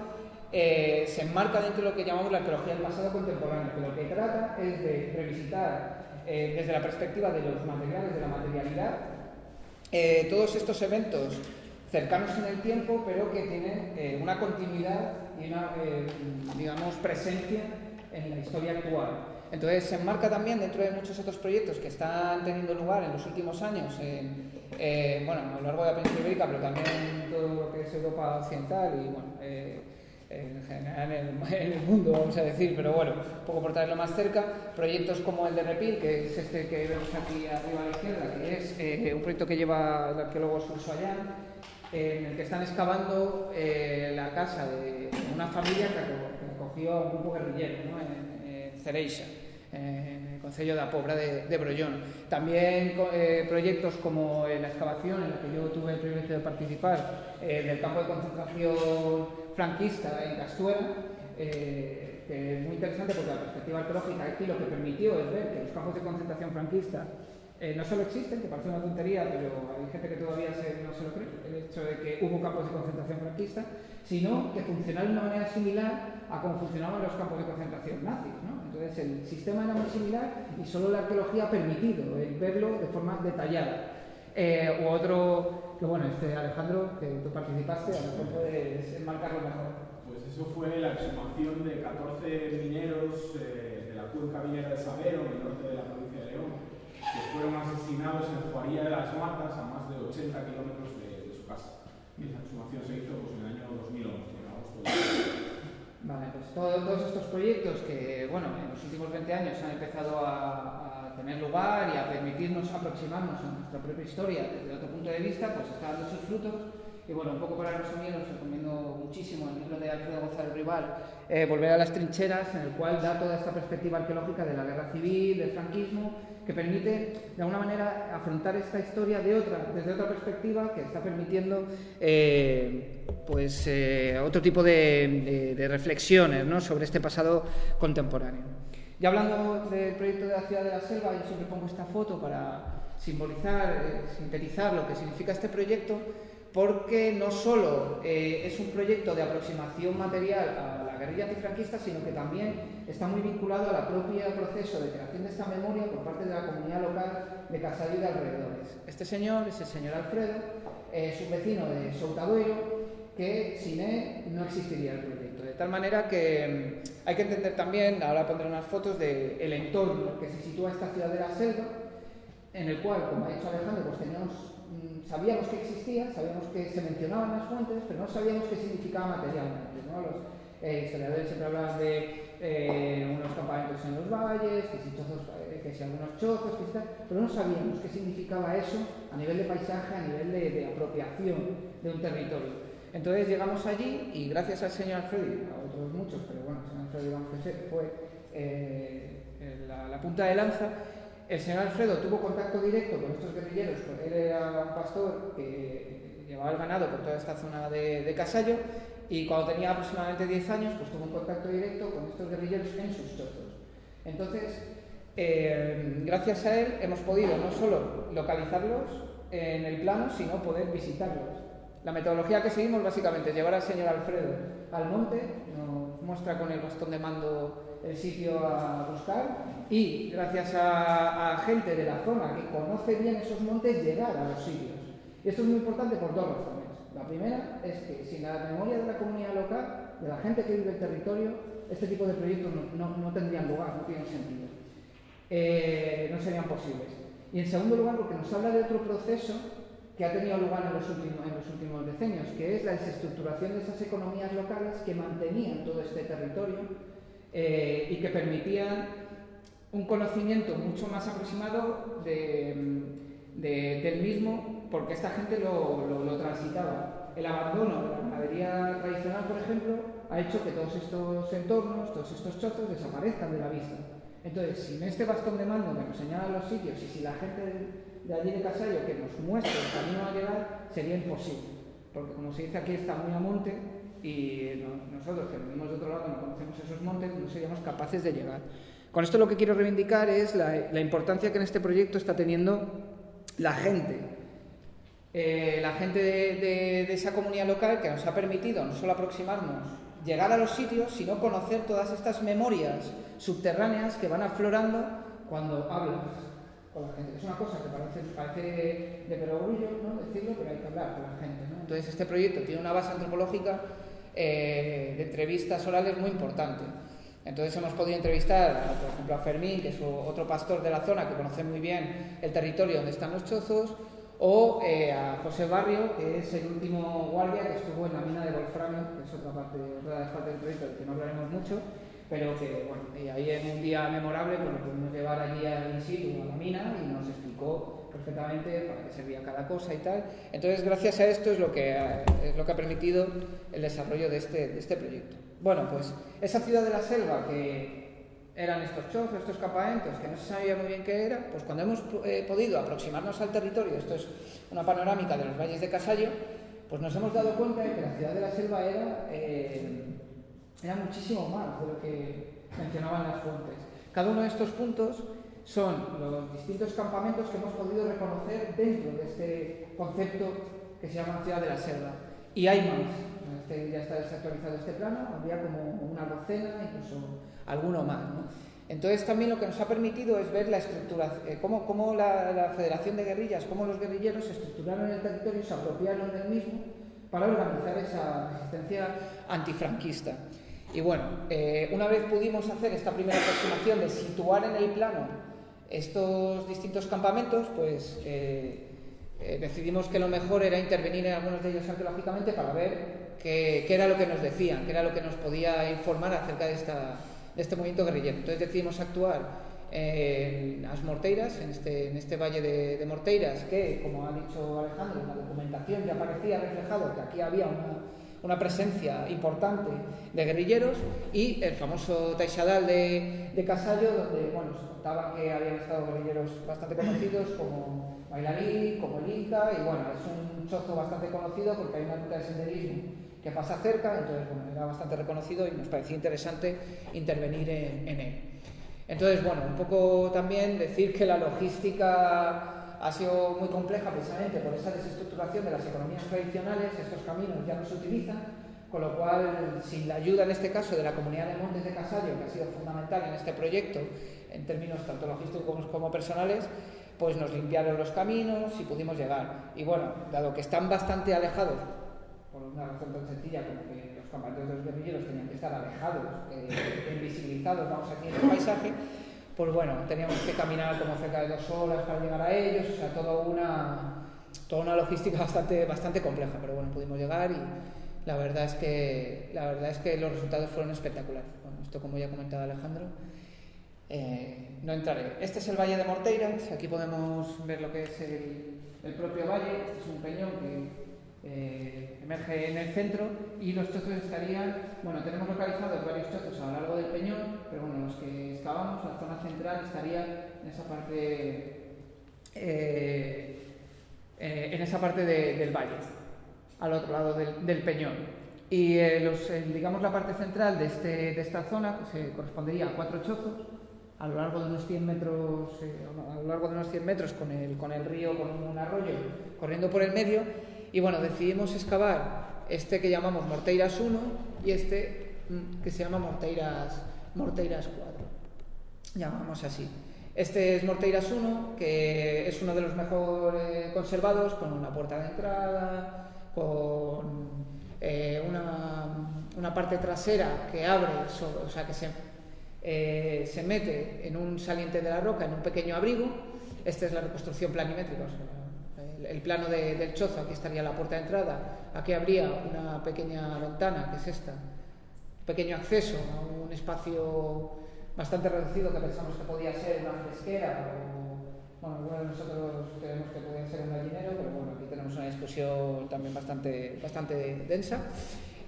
eh, se enmarca dentro de lo que llamamos la arqueología del pasado contemporáneo, que lo que trata es de revisitar eh, desde la perspectiva de los materiales, de la materialidad, todos estos eventos cercanos en el tiempo, pero que tienen una continuidad y una, digamos, presencia en la historia actual. Entonces se enmarca también dentro de muchos otros proyectos que están teniendo lugar en los últimos años, en, eh, bueno, a lo largo de la península ibérica, pero también en todo lo que es Europa occidental y bueno, eh, en general en el, en el, mundo, vamos a decir, pero bueno, un poco por traerlo más cerca, proyectos como el de Repil, que es este que vemos aquí arriba a la izquierda, que es eh, un proyecto que lleva el arqueólogo Sursoyán, en el que están excavando la casa de una familia que acogió a un grupo guerrillero ¿no? en, en en el Concello de la Pobra de, de Brollón. También eh, proyectos como eh, la excavación, en la que yo tuve el privilegio de participar, eh, del campo de concentración franquista en Castuera, que es muy interesante porque la perspectiva arqueológica aquí lo que permitió es ver que los campos de concentración franquista eh, no solo existen, que parece una tontería, pero hay gente que todavía no se lo cree, el hecho de que hubo campos de concentración franquista, sino que funcionaron de una manera similar a cómo funcionaban los campos de concentración nazis. Entonces el sistema era muy similar y solo la arqueología ha permitido el verlo de forma detallada. Eh, u otro que bueno, este Alejandro, que tú participaste, a lo mejor puedes enmarcarlo mejor. Pues eso fue la exhumación de 14 mineros eh, de la cuenca minera de Sabero, en el norte de la provincia de León, que fueron asesinados en Juaría de las Matas, a más de 80 kilómetros de, de, su casa. Y esa exhumación se hizo pues, en el año 2011, en agosto de Vale, pues todos, todos estos proyectos que, bueno, en los últimos 20 años han empezado a, a tener lugar y a permitirnos aproximarnos a nuestra propia historia desde otro punto de vista, pues está dando sus frutos. Y bueno, un poco para resumir, os recomiendo muchísimo el libro de Alfredo González Rival, eh, Volver a las trincheras, en el cual da toda esta perspectiva arqueológica de la guerra civil, del franquismo, que permite de alguna manera afrontar esta historia de otra, desde otra perspectiva que está permitiendo eh, pues, eh, otro tipo de, reflexiones ¿no? sobre este pasado contemporáneo. Y hablando del proyecto de la ciudad de la selva, yo siempre pongo esta foto para simbolizar, eh, sintetizar lo que significa este proyecto, porque no solo eh, es un proyecto de aproximación material a la guerrilla antifranquista, sino que también está muy vinculado al propio proceso de creación de esta memoria por parte de la comunidad local de Casallo y de alrededores. Este señor es el señor Alfredo, es un vecino de Soutadoiro, que sin él no existiría el proyecto. De tal manera que mm, hay que entender también, ahora pondré unas fotos del el entorno que se sitúa esta ciudad de la selva, en el cual, como ha dicho Alejandro, pues teníamos, mm, sabíamos que existía, sabíamos que se mencionaban las fuentes, pero no sabíamos qué significaba materialmente. Los eh, historiadores siempre hablaban de eh, unos campamentos en los valles, que si, chozos, eh, que si algunos chozos, que si tal, pero no sabíamos qué significaba eso a nivel de paisaje, a nivel de, apropiación de un territorio. Entonces llegamos allí y gracias al señor Alfredi, a otros muchos, pero bueno, el señor Alfredi fue eh, la, la, punta de lanza, el señor Alfredo tuvo contacto directo con estos guerrilleros, él era un pastor que llevaba el ganado por toda esta zona de, de Casallo y cuando tenía aproximadamente 10 años, pues tuvo un contacto directo con estos guerrilleros en sus chozos. Entonces, eh, gracias a él hemos podido no solo localizarlos en el plano, sino poder visitarlos. La metodología que seguimos básicamente es llevar al señor Alfredo al monte, nos muestra con el bastón de mando el sitio a buscar y gracias a, a, gente de la zona que conoce bien esos montes llegar a los sitios. Y esto es muy importante por dos razones. La primera es que sin la memoria de la comunidad local, de la gente que vive el territorio, este tipo de proyectos no, no, no tendrían lugar, no tienen sentido. Eh, no serían posibles. Y en segundo lugar porque nos habla de otro proceso que ha tenido lugar en los, últimos, en los últimos decenios, que es la desestructuración de esas economías locales que mantenían todo este territorio eh, y que permitían un conocimiento mucho más aproximado de, de, del mismo, porque esta gente lo, lo, lo, transitaba. El abandono de la ganadería tradicional, por ejemplo, ha hecho que todos estos entornos, todos estos chozos desaparezcan de la vista. Entonces, sin este bastón de mando que nos señala los sitios y si la gente de allí de Casallo que nos muestre el camino a llegar sería imposible. Porque como se dice aquí está muy a monte y nosotros que venimos de otro lado no conocemos esos montes no seríamos capaces de llegar. Con esto lo que quiero reivindicar es la, la importancia que en este proyecto está teniendo la gente. Eh, la gente de, de, de esa comunidad local que nos ha permitido no solo aproximarnos, llegar a los sitios, sino conocer todas estas memorias subterráneas que van aflorando cuando hablas con la gente. Es una cosa que parece, parece de perogrullo ¿no? decirlo, pero hay que hablar con la gente. ¿no? Entonces, este proyecto tiene una base antropológica eh, de entrevistas orales muy importante. Entonces hemos podido entrevistar, por ejemplo, a Fermín, que es otro pastor de la zona que conoce muy bien el territorio donde están los chozos, o eh, a José Barrio, que es el último guardia que estuvo en la mina de Wolframio, que es otra parte, otra de las partes del proyecto de que no hablaremos mucho, pero que bueno, y ahí en un día memorable pues, pudimos llevar allí al situ, a la mina, y nos explicó perfectamente para qué servía cada cosa y tal. Entonces, gracias a esto es lo que ha, es lo que ha permitido el desarrollo de este, de este proyecto. Bueno, pues esa ciudad de la selva que eran estos chozos, estos campamentos, que no se sabía muy bien qué era, pues cuando hemos eh, podido aproximarnos al territorio, esto es una panorámica de los valles de Casallo, pues nos hemos dado cuenta de que la ciudad de la selva era... Eh, era muchísimo más de lo que mencionaban las fuentes. Cada uno de estos puntos son los distintos campamentos que hemos podido reconocer dentro de este concepto que se llama ciudad de la selva. Y hay más. Este, ya está desactualizado este plano, habría como una docena, incluso alguno más. ¿no? Entonces también lo que nos ha permitido es ver la estructura, eh, cómo, cómo la, la, Federación de Guerrillas, cómo los guerrilleros se estructuraron el territorio, se apropiaron del mismo para organizar esa resistencia antifranquista. Y bueno, eh, una vez pudimos hacer esta primera aproximación de situar en el plano estos distintos campamentos, pues eh, eh, decidimos que lo mejor era intervenir en algunos de ellos arqueológicamente para ver qué, qué, era lo que nos decían, qué era lo que nos podía informar acerca de, esta, de este movimiento guerrillero. Entonces decidimos actuar en As Morteiras, en este, en este valle de, de Morteiras, que, como ha dicho Alejandro, en la documentación ya aparecía reflejado que aquí había una una presencia importante de guerrilleros y el famoso Taixadal de, de Casallo, donde bueno, se contaba que habían estado guerrilleros bastante conocidos como Bailarí, como el Inca, y bueno, es un chozo bastante conocido porque hay una ruta de senderismo que pasa cerca, entonces bueno, era bastante reconocido y nos parecía interesante intervenir en, en él. Entonces, bueno, un poco también decir que la logística ha sido muy compleja precisamente por esa desestructuración de las economías tradicionales, estos caminos ya no se utilizan, con lo cual, sin la ayuda en este caso de la comunidad de Montes de Casallo, que ha sido fundamental en este proyecto, en términos tanto logísticos como personales, pues nos limpiaron los caminos y pudimos llegar. Y bueno, dado que están bastante alejados, por una razón tan sencilla como que los campamentos de los guerrilleros tenían que estar alejados, eh, invisibilizados, vamos aquí en el paisaje, pues bueno, teníamos que caminar como cerca de dos horas para llegar a ellos, o sea, toda una, toda una logística bastante, bastante compleja, pero bueno, pudimos llegar y la verdad es que, la verdad es que los resultados fueron espectaculares. Bueno, esto como ya comentaba Alejandro, eh, no entraré. Este es el Valle de Morteiras, aquí podemos ver lo que es el, el propio valle, este es un peñón que eh, emerge en el centro y los chozos estarían, bueno, tenemos localizados varios chozos a lo largo del peñón, pero bueno, los que excavamos, la zona central estaría en esa parte, eh, eh, en esa parte de, del valle, al otro lado del, del peñón. Y los, digamos la parte central de, este, de esta zona pues, se correspondería a cuatro chozos, a lo largo de unos 100 metros, a lo largo de unos 100 metros con el, con el río, con un arroyo corriendo por el medio, y bueno, decidimos excavar este que llamamos Morteiras 1 y este mm, que se llama Morteiras, Morteiras 4. Llamamos así. Este es Morteiras 1, que es uno de los mejor conservados, con una puerta de entrada, con eh, una, una, parte trasera que abre, o sea, que se, eh, se mete en un saliente de la roca, en un pequeño abrigo. Esta es la reconstrucción planimétrica, el plano de, del chozo, aquí estaría la puerta de entrada, aquí habría una pequeña ventana, que es esta, pequeño acceso a un espacio bastante reducido que pensamos que podía ser una fresquera o, bueno, algunos de nosotros creemos que podía ser un gallinero, pero bueno, aquí tenemos una discusión también bastante, bastante densa.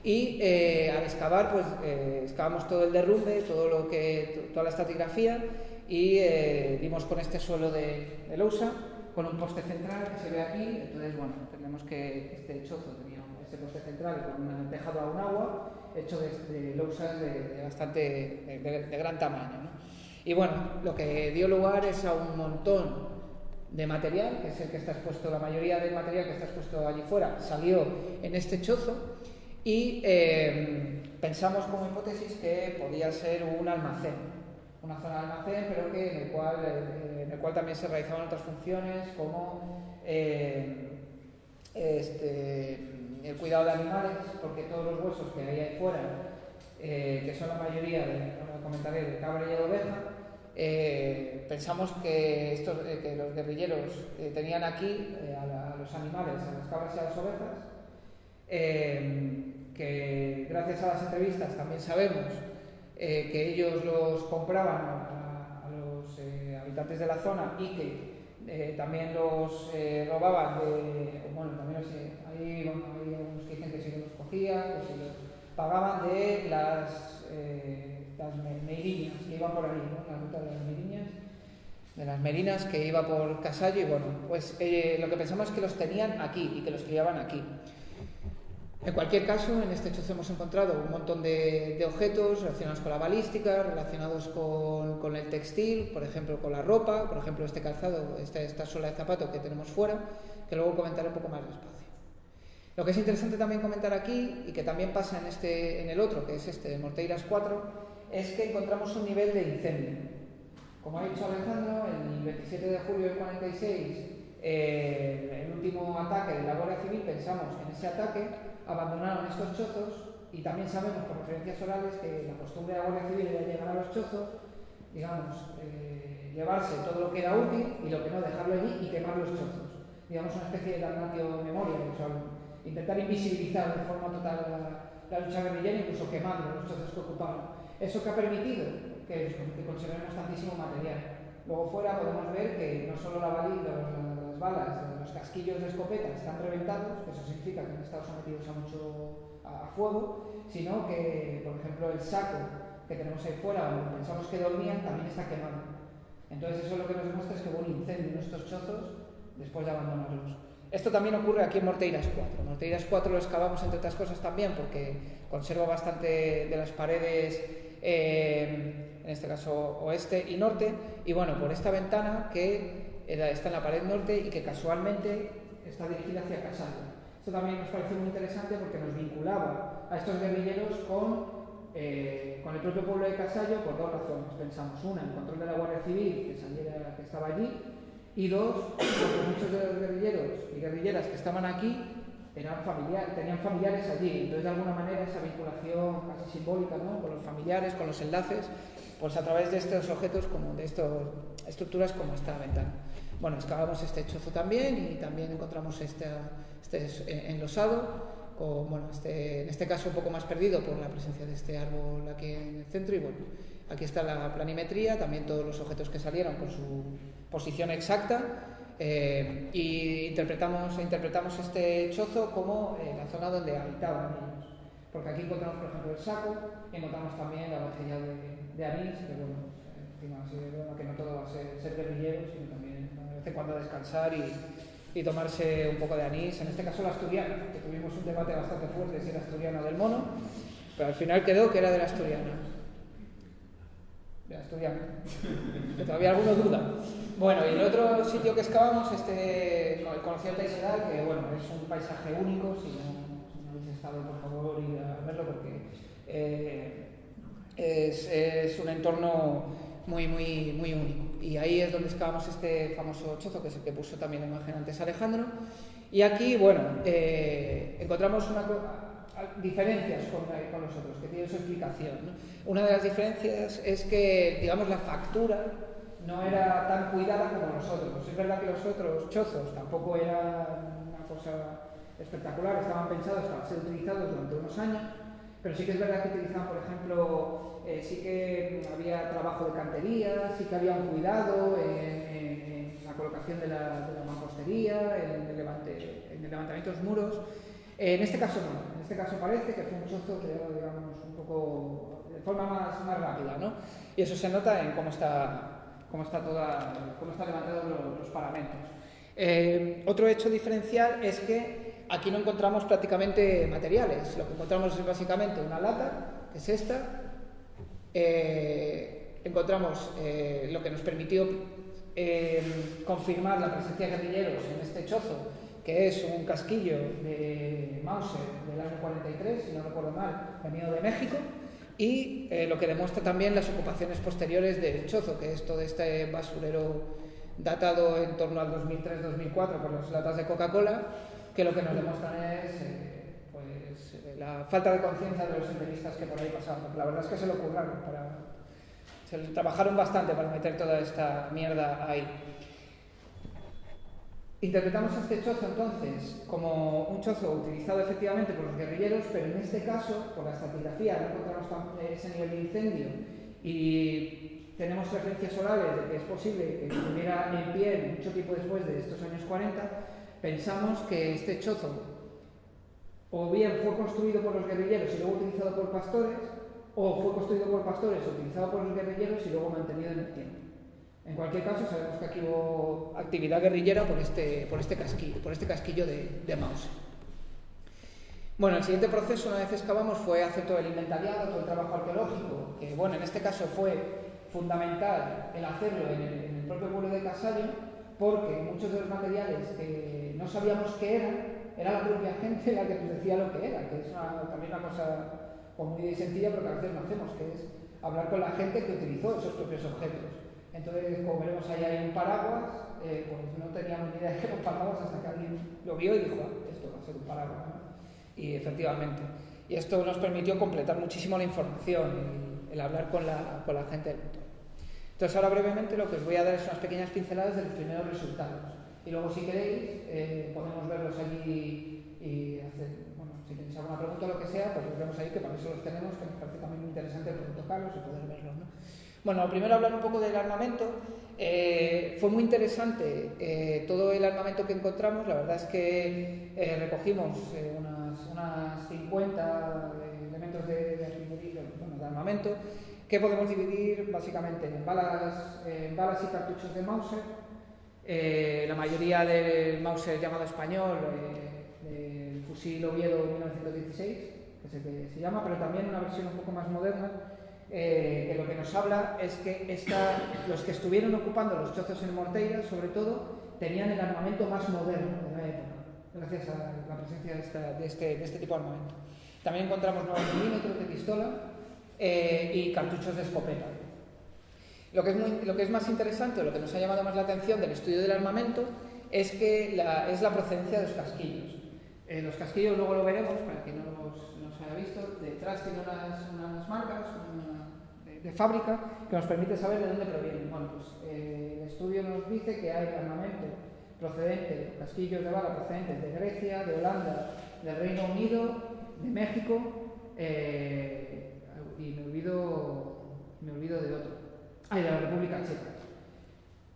Y eh, al excavar, pues eh, excavamos todo el derrumbe, todo lo que, toda la estratigrafía y eh, dimos con este suelo de, de Lousa con un poste central que se ve aquí, entonces bueno, tenemos que este chozo tenía este poste central con un tejado a un agua hecho de, de lousas de, de, bastante, de, de gran tamaño. ¿no? Y bueno, lo que dio lugar es a un montón de material, que es el que está expuesto, la mayoría del material que está expuesto allí fuera salió en este chozo y eh, pensamos como hipótesis que podía ser un almacén una zona de almacén, pero en el cual, eh, en el cual también se realizaban otras funciones como eh, este, el cuidado de animales, porque todos los huesos que hay ahí fuera, eh, que son la mayoría, de, comentaré, de cabra y de oveja, pensamos que, estos, que los guerrilleros tenían aquí a, los animales, a las cabras y a las ovejas, que gracias a las entrevistas también sabemos eh, que ellos los compraban a, a los eh, habitantes de la zona y que eh, también los eh, robaban de, bueno, también los, hay, bueno, hay algunos que dicen que los cogían, que si los pagaban de las, las meiriñas que iban por ahí, ¿no? la ruta de las meiriñas de las merinas que iba por Casallo y bueno, pues lo que pensamos es que los tenían aquí y que los criaban aquí. En cualquier caso, en este chozo hemos encontrado un montón de, de objetos relacionados con la balística, relacionados con, con, el textil, por ejemplo, con la ropa, por ejemplo, este calzado, esta, esta sola de zapato que tenemos fuera, que luego comentaré un poco más despacio. Lo que es interesante también comentar aquí, y que también pasa en, este, en el otro, que es este de Morteiras 4, es que encontramos un nivel de incendio. Como ha dicho Alejandro, el 27 de julio del 46, eh, el último ataque de la Guardia Civil, pensamos en ese ataque, abandonaron estos chozos y también sabemos por referencias orales que la costumbre de la Guardia Civil era llegar a los chozos, digamos, eh, llevarse todo lo que era útil y lo que no, dejarlo allí y quemar los chozos. Digamos, una especie de damnatio memoria, intentar invisibilizar de forma total la, lucha guerrillera, incluso quemando los chozos que ocupaban. Eso que ha permitido que, que conservemos tantísimo material. Luego fuera podemos ver que no solo la balita, las balas, los casquillos de escopeta están reventados, eso significa que han estado sometidos a mucho a, fuego, sino que, por ejemplo, el saco que tenemos ahí fuera, donde pensamos que dormían, también está quemado. Entonces eso lo que nos demuestra es que hubo un incendio en estos chozos después de abandonarlos. Esto también ocurre aquí en Morteiras 4. Morteiras 4 lo excavamos entre otras cosas también porque conserva bastante de las paredes, eh, en este caso oeste y norte, y bueno, por esta ventana que está en la pared norte y que casualmente está dirigida hacia Casallo. Esto también nos pareció muy interesante porque nos vinculaba a estos guerrilleros con, eh, con el propio pueblo de Casallo por dos razones. Pensamos, una, el control de la Guardia Civil que, saliera, que estaba allí, y dos, porque muchos de los guerrilleros y guerrilleras que estaban aquí eran familiares, tenían familiares allí. Entonces, de alguna manera, esa vinculación casi simbólica ¿no? con los familiares, con los enlaces, pues a través de estos objetos, como de estas estructuras como esta ventana. Bueno, excavamos este chozo también y también encontramos este, este enlosado, con, bueno, este, en este caso un poco más perdido por la presencia de este árbol aquí en el centro y bueno, aquí está la planimetría, también todos los objetos que salieron con su posición exacta eh, y interpretamos, interpretamos este chozo como eh, la zona donde habitaban ellos. Porque aquí encontramos, por ejemplo, el saco, encontramos también la botella de, de anís, que bueno, que no todo va a ser, ser guerrillero, sino de cuando descansar y, tomarse un poco de anís, en este caso la asturiana, que tuvimos un debate bastante fuerte si era asturiana o del mono, pero al final quedó que era de la asturiana. De la asturiana. que todavía alguno duda. Bueno, y el otro sitio que excavamos, este, el Taisedal, que bueno, es un paisaje único, si no, habéis estado, por favor, ir a verlo porque eh, es, un entorno muy, muy, muy único. Y ahí es donde excavamos este famoso chozo, que es el que puso también la imagen antes Alejandro. Y aquí, bueno, eh, encontramos una, diferencias con, con, los otros, que tienen su explicación. Una de las diferencias es que, digamos, la factura no era tan cuidada como los otros. Es verdad que los otros chozos tampoco eran una cosa espectacular, estaban pensados para ser utilizados durante unos años, pero sí que es verdad que utilizaban, por ejemplo, eh, sí que había trabajo de cantería, sí que había un cuidado en, la colocación de la, de la mampostería, en el, levante, en el levantamiento de los muros. en este caso no, en este caso parece que fue un chozo creado, digamos, un poco de forma más, más rápida, ¿no? Y eso se nota en cómo está, cómo está, toda, cómo está levantado los, los paramentos. Eh, otro hecho diferencial es que Aquí no encontramos prácticamente materiales, lo que encontramos es básicamente una lata, que es esta. Eh, encontramos eh, lo que nos permitió eh, confirmar la presencia de guerrilleros en este chozo, que es un casquillo de Mauser del año 43, si no recuerdo mal, venido de México, y lo que demuestra también las ocupaciones posteriores del chozo, que es todo este basurero datado en torno al 2003-2004 por las latas de Coca-Cola, que lo que nos demuestran es eh, pues, eh, la falta de conciencia de los senderistas que por ahí pasaban. la verdad es que se lo curraron, para, se trabajaron bastante para meter toda esta mierda ahí. Interpretamos este chozo entonces como un chozo utilizado efectivamente por los guerrilleros, pero en este caso, por la estratigrafía, no encontramos ese nivel de incendio y tenemos referencias orales de que es posible que estuviera en pie mucho tiempo después de estos años 40, pensamos que este chozo o bien fue construido por los guerrilleros y luego utilizado por pastores, o fue construido por pastores, utilizado por los guerrilleros y luego mantenido en el tiempo. En cualquier caso, sabemos que aquí hubo actividad guerrillera por este, por este casquillo, por este casquillo de, de Bueno, el siguiente proceso, una vez excavamos, fue hacer todo el inventariado, todo el trabajo arqueológico, que bueno, en este caso fue fundamental el hacerlo en el, en el propio pueblo de Casallo, porque muchos de los materiales que no sabíamos qué eran, era la propia gente la que nos decía lo que era, que es también una cosa muy sencilla, pero que a veces no hacemos, que es hablar con la gente que utilizó esos propios objetos. Entonces, como veremos ahí hay un paraguas, eh, pues no teníamos ni idea de que era un paraguas hasta que alguien lo vio y dijo, ah, esto va a ser un paraguas. Y efectivamente. Y esto nos permitió completar muchísimo la información, el, hablar con la, con la gente del. Entonces, ahora brevemente lo que os voy a dar es unas pequeñas pinceladas de los primeros resultados. Y luego, si queréis, eh, podemos verlos allí y hacer, bueno, si tenéis alguna pregunta o lo que sea, pues los vemos ahí, que para eso los tenemos, que nos parece también muy interesante poder tocarlos y poder verlos. ¿no? Bueno, primero hablar un poco del armamento. Eh, fue muy interesante eh, todo el armamento que encontramos. La verdad es que eh, recogimos unas, unas, 50 elementos de, de, bueno, de, armamento que podemos dividir básicamente en balas, en balas y cartuchos de Mauser. la mayoría del Mauser llamado español, el fusil Oviedo 1916, que es el que se llama, pero también una versión un poco más moderna eh, que lo que nos habla es que esta, los que estuvieron ocupando los chozos en Morteira, sobre todo, tenían el armamento más moderno de la época, gracias a la presencia de, esta, de, este, de este, tipo de armamento. También encontramos 9 milímetros de pistola eh, y cartuchos de escopeta. Lo que, es muy, lo que es más interesante, lo que nos ha llamado más la atención del estudio del armamento, es que la, es la procedencia de los casquillos. Eh, los casquillos luego lo veremos, para que no los, haya visto, detrás tiene unas, unas marcas, de, fábrica que nos permite saber de dónde provienen. Bueno, pues eh, el estudio nos dice que hay armamento procedente, casquillos de bala procedentes de Grecia, de Holanda, del Reino Unido, de México eh, y me olvido, me olvido de otro. Ah, de la República Checa.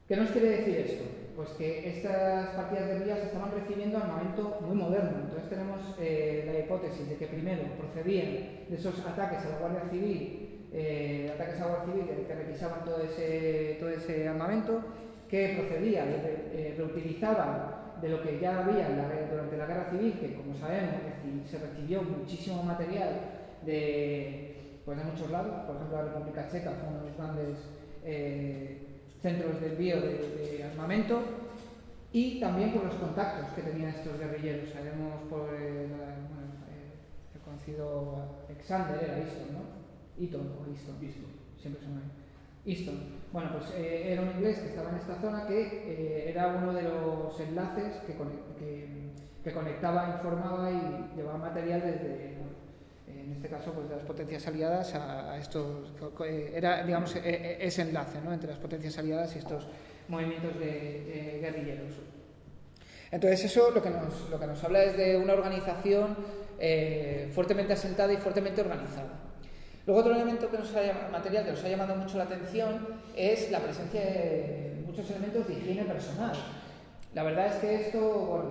¿Qué nos quiere decir esto? Pues que estas partidas de guerrillas estaban recibiendo armamento muy moderno. Entonces tenemos eh, la hipótesis de que primero procedían de esos ataques a la Guardia Civil eh, ataques a Guardia Civil que requisaban todo ese, todo ese armamento, que procedía, eh, reutilizaban de lo que ya había durante la Guerra Civil, que como sabemos se recibió muchísimo material de, pues de muchos lados, por ejemplo la República Checa fue uno de los grandes eh, centros de envío de, armamento, y también por los contactos que tenían estos guerrilleros. Sabemos por el, conocido Alexander, era esto, ¿no? Eaton o Easton, siempre son Easton. Bueno, pues eh, era un inglés que estaba en esta zona que eh, era uno de los enlaces que, que, conectaba, informaba y llevaba material desde, en este caso, pues de las potencias aliadas a, estos, era, digamos, e, e, ese enlace ¿no? entre las potencias aliadas y estos movimientos de, guerrilleros. Entonces eso lo que nos, lo que nos habla es de una organización eh, fuertemente asentada y fuertemente organizada. Luego otro elemento que nos ha, material que nos ha llamado mucho la atención es la presencia de muchos elementos de higiene personal. La verdad es que esto, bueno,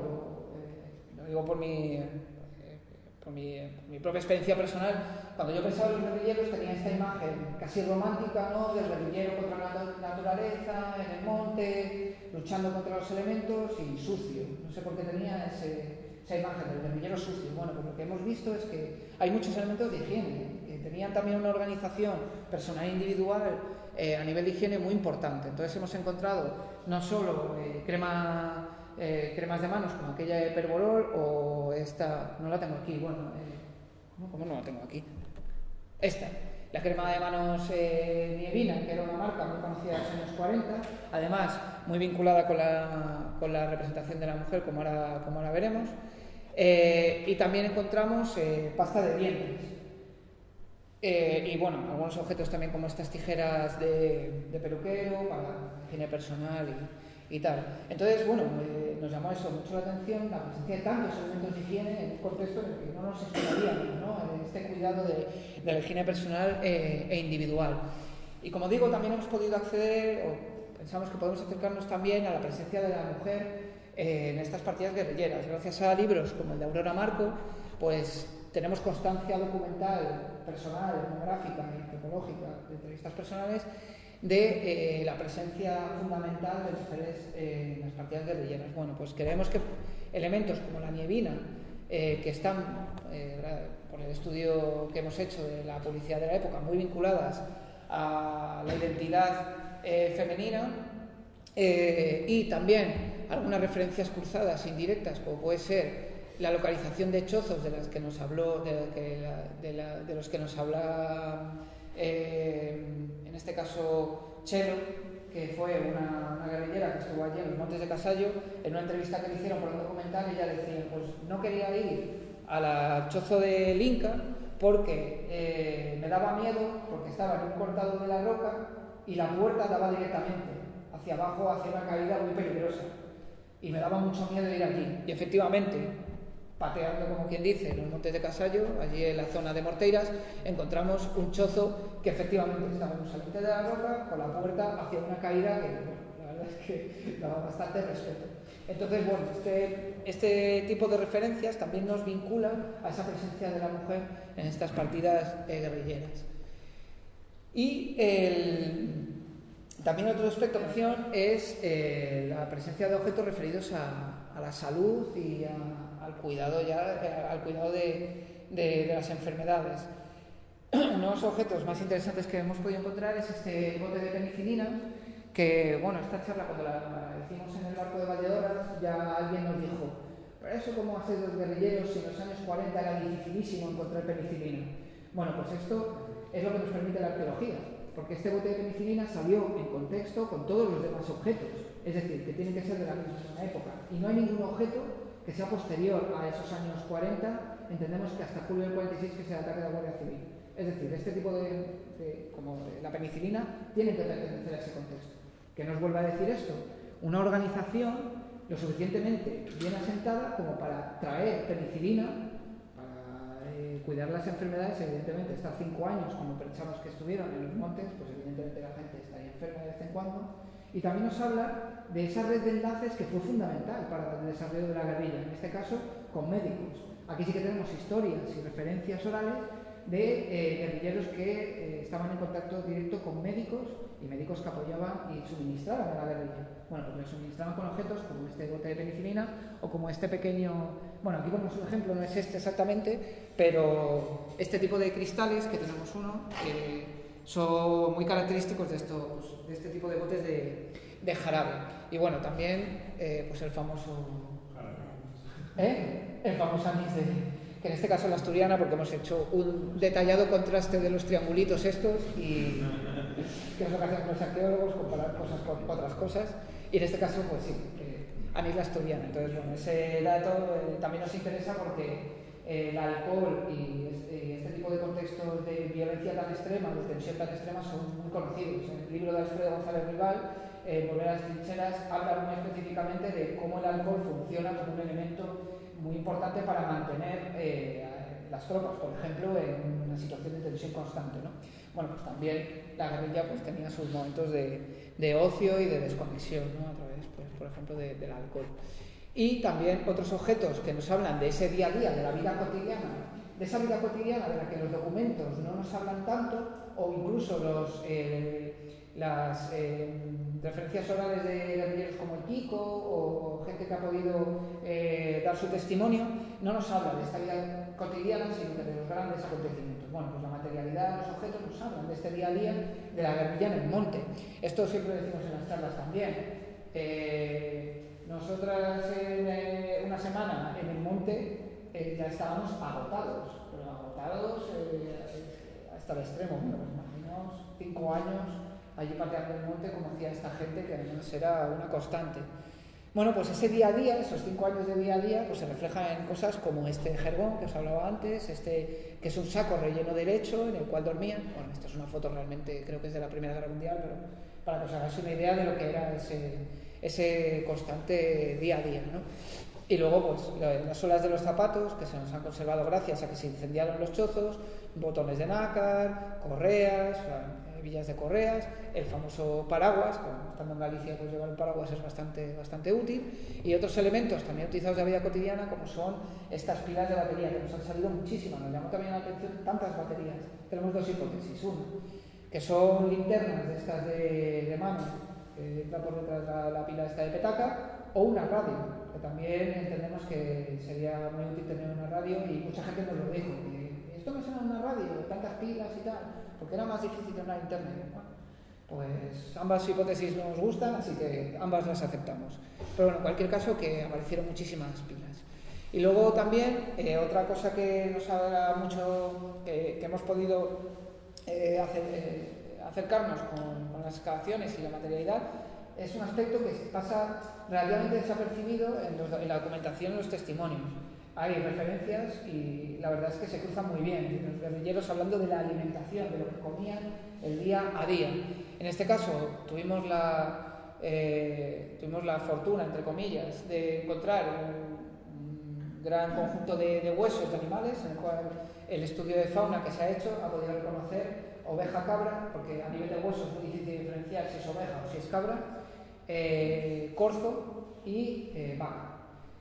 lo, eh, digo por mi, eh, por mi, mi, propia experiencia personal, cuando yo pensaba en los guerrilleros tenía esta imagen casi romántica, ¿no? Del guerrillero contra la naturaleza, en el monte, luchando contra los elementos y sucio. No sé por qué tenía esa imagen del guerrillero sucio. Bueno, pues lo que hemos visto es que hay muchos elementos de higiene tenían también una organización personal e individual eh, a nivel de higiene muy importante. Entonces hemos encontrado no solo eh, crema, eh, cremas de manos como aquella de Perbolol o esta, no la tengo aquí, bueno, ¿cómo, no la tengo aquí? Esta, la crema de manos Nievina, que era una marca muy conocida en los años 40, además muy vinculada con la, con la representación de la mujer, como ahora, como ahora veremos. y también encontramos pasta de dientes, eh, y bueno, algunos objetos también como estas tijeras de, de peluquero para higiene personal y, y, tal. Entonces, bueno, eh, nos llamó eso mucho la atención, la presencia de tantos elementos de higiene en un contexto en el que no nos esperaríamos, ¿no? Este cuidado de, de la higiene personal eh, e individual. Y como digo, también hemos podido acceder, o pensamos que podemos acercarnos también a la presencia de la mujer en estas partidas guerrilleras. Gracias a libros como el de Aurora Marco, pues tenemos constancia documental, personal, etnográfica antropológica de entrevistas personales de eh, la presencia fundamental de mujeres eh, en las partidas guerrilleras. Bueno, pues creemos que elementos como la nievina, eh, que están, por el estudio que hemos hecho de la publicidad de la época, muy vinculadas a la identidad femenina, y también algunas referencias cruzadas indirectas, como puede ser la localización de chozos de las que nos habló, de, los que nos habla eh, en este caso Chelo, que fue una, una, guerrillera que estuvo allí en los Montes de Casallo, en una entrevista que le hicieron por un documental, ella decía, pues no quería ir al chozo del Inca porque eh, me daba miedo, porque estaba en un cortado de la roca y la puerta daba directamente hacia abajo, hacia una caída muy peligrosa. Y me daba mucho miedo ir allí. Y efectivamente, pateando como quien dice en los montes de Casallo, allí en la zona de Morteiras, encontramos un chozo que efectivamente estaba en un saliente de la roca con la puerta hacia una caída que, la verdad es que daba bastante respeto. Entonces, bueno, este, este tipo de referencias también nos vinculan a esa presencia de la mujer en estas partidas eh, guerrilleras. Y también otro aspecto de acción es eh, la presencia de objetos referidos a, la salud y al cuidado, ya, al cuidado de, de, las enfermedades. Unos objetos más interesantes que hemos podido encontrar es este bote de penicilina, que, bueno, esta charla cuando la, hicimos en el barco de Valladolid, ya alguien nos dijo, pero eso como hacen los guerrilleros en los años 40 era dificilísimo encontrar penicilina. Bueno, pues esto es lo que nos permite la arqueología, porque este bote de penicilina salió en contexto con todos los demás objetos, es decir, que tienen que ser de la misma época, y no hay ningún objeto que sea posterior a esos años 40, entendemos que hasta julio del 46 que sea el ataque de la Guardia Civil. Es decir, este tipo de, como la penicilina, tiene que pertenecer a ese contexto. ¿Qué nos vuelve a decir esto? Una organización lo suficientemente bien asentada como para traer penicilina, para eh, cuidar las enfermedades, evidentemente estar cinco años como pensamos que estuvieron en los montes, pues evidentemente la gente estaría enferma de vez en cuando. Y también nos habla de esa red de enlaces que fue fundamental para el desarrollo de la guerrilla, en este caso con médicos. Aquí sí que tenemos historias y referencias orales de eh, guerrilleros que eh, estaban en contacto directo con médicos y médicos que apoyaban y suministraban a la guerrilla. Bueno, pues le suministraban con objetos como este bote de penicilina o como este pequeño, bueno, aquí ponemos un ejemplo, no es este exactamente, pero este tipo de cristales, que tenemos uno, son muy característicos de, estos, de este tipo de botes de, de jarabe. Y bueno, también eh, pues el famoso... ¿Eh? El famoso anís de, que en este caso la asturiana, porque hemos hecho un detallado contraste de los triangulitos estos y que que hacen los arqueólogos, comparar cosas con otras cosas. Y en este caso, pues sí, eh, anís la asturiana. Entonces, bueno, ese dato eh, también nos interesa porque el alcohol y este, tipo de contextos de violencia tan extrema, de tensión tan extrema, son muy conocidos. En el libro de Alfredo González Rival, Volver a las trincheras, habla muy específicamente de cómo el alcohol funciona como un elemento muy importante para mantener eh, las tropas, por ejemplo, en una situación de tensión constante. ¿no? Bueno, pues también la guerrilla pues, tenía sus momentos de, de ocio y de desconexión, ¿no? a través, pues, por ejemplo, del alcohol. Y también otros objetos que nos hablan de ese día a día, de la vida cotidiana, de esa vida cotidiana de la que los documentos no nos hablan tanto, o incluso los, eh, las eh, referencias orales de guerrilleros como el Kiko o, gente que ha podido eh, dar su testimonio, no nos hablan de esta vida cotidiana, sino de los grandes acontecimientos. Bueno, pues la materialidad, los objetos nos hablan de este día a día de la guerrilla en el monte. Esto siempre decimos en las charlas también. Eh, nosotras en una semana en el monte ya estábamos agotados, pero agotados hasta el extremo, bueno, imaginamos cinco años allí pateando el monte, como hacía esta gente, que además era una constante. Bueno, pues ese día a día, esos cinco años de día a día, pues se refleja en cosas como este jergón que os hablaba antes, este que es un saco relleno de lecho en el cual dormían. Bueno, esta es una foto realmente, creo que es de la Primera Guerra Mundial, pero para que os hagáis una idea de lo que era ese, ese constante día a día. ¿no? Y luego, pues, las suelas de los zapatos, que se nos han conservado gracias a que se incendiaron los chozos, botones de nácar, correas, villas de correas, el famoso paraguas, estando en Galicia pues llevar un paraguas es bastante, bastante útil, y otros elementos también utilizados de la vida cotidiana como son estas pilas de batería, que nos han salido muchísimas, nos llamó también la atención tantas baterías. Tenemos dos hipótesis, una, que son linternas de estas de, mano, que entra por detrás la, la pila esta de petaca, o una radio, que también entendemos que sería muy útil tener una radio y mucha gente nos lo dijo, esto me suena a una radio, tantas pilas y tal porque era más difícil tener internet. pues ambas hipótesis nos gustan, así que ambas las aceptamos. Pero bueno, en cualquier caso, que aparecieron muchísimas pilas. Y luego también, eh, otra cosa que nos habla mucho, que hemos podido eh, eh, acercarnos con, las excavaciones y la materialidad es un aspecto que pasa relativamente desapercibido en, la documentación y los testimonios. Hay referencias y la verdad es que se cruzan muy bien. Los guerrilleros hablando de la alimentación, de lo que comían el día a día. En este caso tuvimos la, eh, tuvimos la fortuna, entre comillas, de encontrar un, gran conjunto de, de huesos de animales en el cual el estudio de fauna que se ha hecho ha podido reconocer oveja-cabra, porque a nivel de hueso es muy difícil diferenciar si es oveja o si es cabra, eh, corzo y eh, vaca.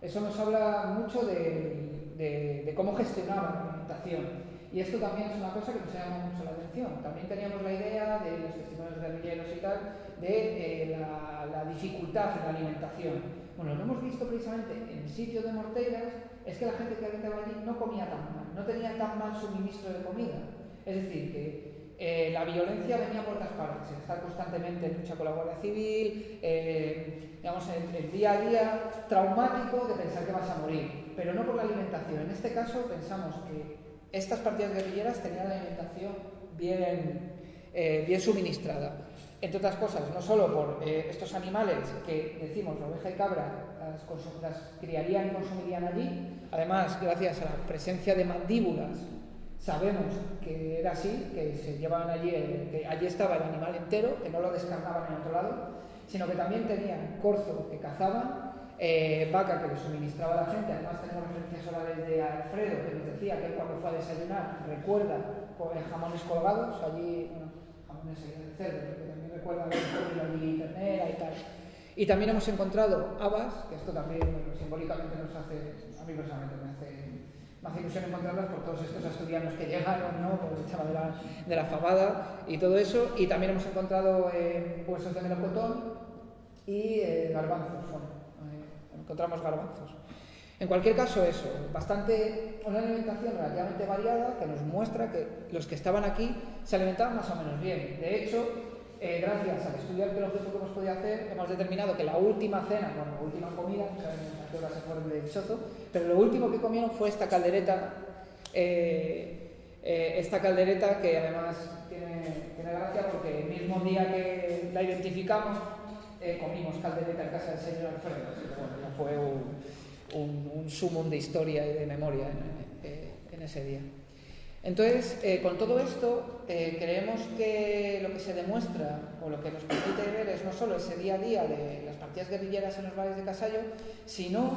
Eso nos habla mucho de, cómo gestionaban la alimentación. Y esto también es una cosa que nos llama mucho la atención. También teníamos la idea de los testimonios guerrilleros y tal, de eh, la, la, dificultad en la alimentación. Bueno, lo hemos visto precisamente en el sitio de Morteiras, es que la gente que habitaba allí no comía tan mal, no tenía tan mal suministro de comida. Es decir, que eh, la violencia venía por otras partes, estar constantemente en lucha con la Guardia Civil, eh, digamos, el, día a día traumático de pensar que vas a morir, pero no por la alimentación. En este caso pensamos que estas partidas guerrilleras tenían la alimentación bien, eh, bien suministrada. Entre otras cosas, no solo por estos animales que decimos, la oveja y cabra, las, las criarían y consumirían allí, además, gracias a la presencia de mandíbulas Sabemos que era así, que se llevaban allí, que allí estaba el animal entero, que no lo descargaban en otro lado, sino que también tenían corzo que cazaban, eh, vaca que le suministraba a la gente. Además, tenemos referencias orales de Alfredo, que nos decía que cuando fue a desayunar recuerda jamones colgados, allí, bueno, jamones de cerdo, que también recuerda comido allí ternera y tal. Y también hemos encontrado habas, que esto también simbólicamente nos hace, a mí personalmente me hace me hace ilusión encontrarlas por todos estos asturianos que llegaron, ¿no? por el tema de la, de fabada y todo eso. Y también hemos encontrado eh, huesos de melocotón y eh, garbanzos. Bueno, eh, encontramos garbanzos. En cualquier caso, eso, bastante, una alimentación relativamente variada que nos muestra que los que estaban aquí se alimentaban más o menos bien. De hecho, gracias al estudio arqueológico que hemos podido hacer, hemos determinado que la última cena, bueno, la última comida, pero lo último que comieron fue esta caldereta, eh, eh, esta caldereta que además tiene, tiene, gracia porque el mismo día que la identificamos, comimos caldereta en casa del señor Alfredo, así que bueno, fue un, un, sumum de historia y de memoria en ese día. Entonces, eh, con todo esto, eh, creemos que lo que se demuestra o lo que nos permite ver es no solo ese día a día de las partidas guerrilleras en los valles de Casallo, sino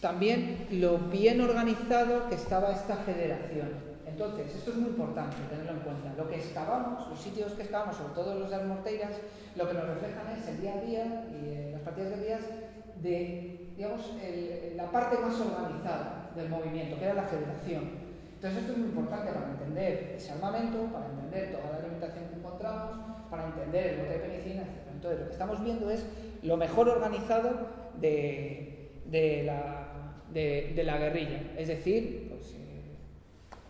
también lo bien organizado que estaba esta federación. Entonces, esto es muy importante tenerlo en cuenta. Lo que excavamos, los sitios que excavamos, sobre todo los de las Morteiras, lo que nos reflejan es el día a día y eh, las partidas guerrilleras de, digamos, la parte más organizada del movimiento, que era la federación. Entonces esto es muy importante para entender ese armamento, para entender toda la alimentación que encontramos, para entender el bote de penicilina, etc. Entonces lo que estamos viendo es lo mejor organizado de, de, la, guerrilla, es decir, pues, eh,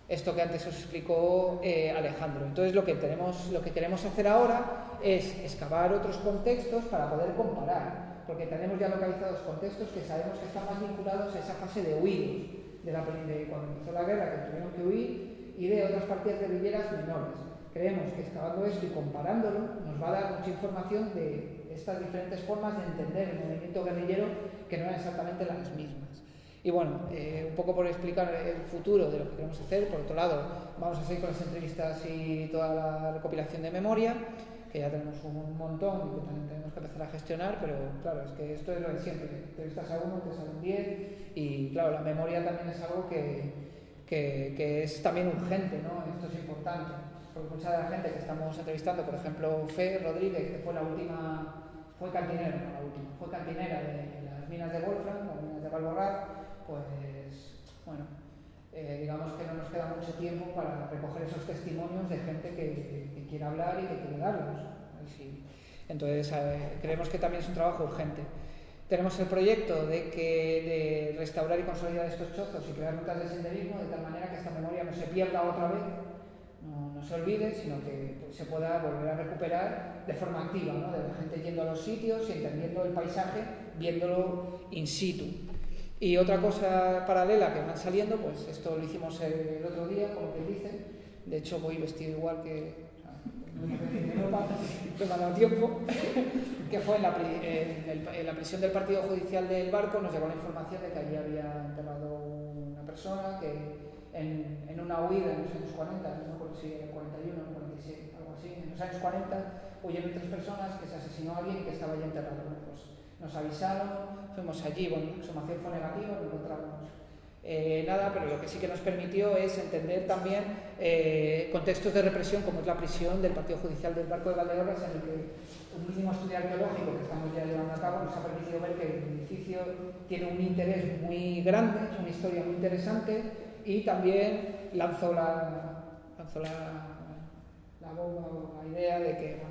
esto que antes os explicó eh, Alejandro. Entonces lo que, tenemos, lo que queremos hacer ahora es excavar otros contextos para poder comparar, porque tenemos ya localizados contextos que sabemos que están más vinculados a esa fase de huidos de, la, de cuando empezó la guerra, que tuvieron que huir, y de otras partidas guerrilleras menores. Creemos que excavando esto y comparándolo nos va a dar mucha información de estas diferentes formas de entender el movimiento guerrillero que no eran exactamente las mismas. Y bueno, eh, un poco por explicar el futuro de lo que queremos hacer, por otro lado, vamos a seguir con las entrevistas y toda la recopilación de memoria que ya tenemos un montón y que también tenemos que empezar a gestionar, pero claro, es que esto es lo de siempre, entrevistas a uno, te salen 10 y claro, la memoria también es algo que, que, que, es también urgente, ¿no? Esto es importante, porque mucha de la gente que estamos entrevistando, por ejemplo, Fe Rodríguez, que fue la última, fue cantinera, no la última, fue cantinera de las minas de Wolfram, las minas de Valborraz, pues bueno, eh, digamos que no nos queda mucho tiempo para recoger esos testimonios de gente que, quiere hablar y que quiere darlos. Entonces, eh, creemos que también es un trabajo urgente. Tenemos el proyecto de, que, de restaurar y consolidar estos chozos y crear rutas de senderismo de tal manera que esta memoria no se pierda otra vez, no, se olvide, sino que se pueda volver a recuperar de forma activa, ¿no? de la gente yendo a los sitios y entendiendo el paisaje, viéndolo in situ. Y otra cosa paralela que van saliendo, pues esto lo hicimos el otro día, como que dice, De hecho, voy vestido igual que. Sea, me ha tiempo, que fue en la, en, la, prisión del partido judicial del barco, nos llegó la información de que allí había enterrado una persona que en, en una huida en los años 40, no me acuerdo si era 41 o 46, algo así, en los años 40 huyeron tres personas, que se asesinó a alguien que estaba ya enterrado. Bueno, pues nos avisaron, fuimos allí, bueno, la exhumación fue negativa, lo encontramos eh, nada, pero lo que sí que nos permitió es entender también eh, contextos de represión, como es la prisión del Partido Judicial del Barco de Valdeorras, en el que un último estudio arqueológico que estamos ya llevando a cabo nos ha permitido ver que el edificio tiene un interés muy grande, una historia muy interesante, y también lanzó la, lanzó la, la bomba la idea de que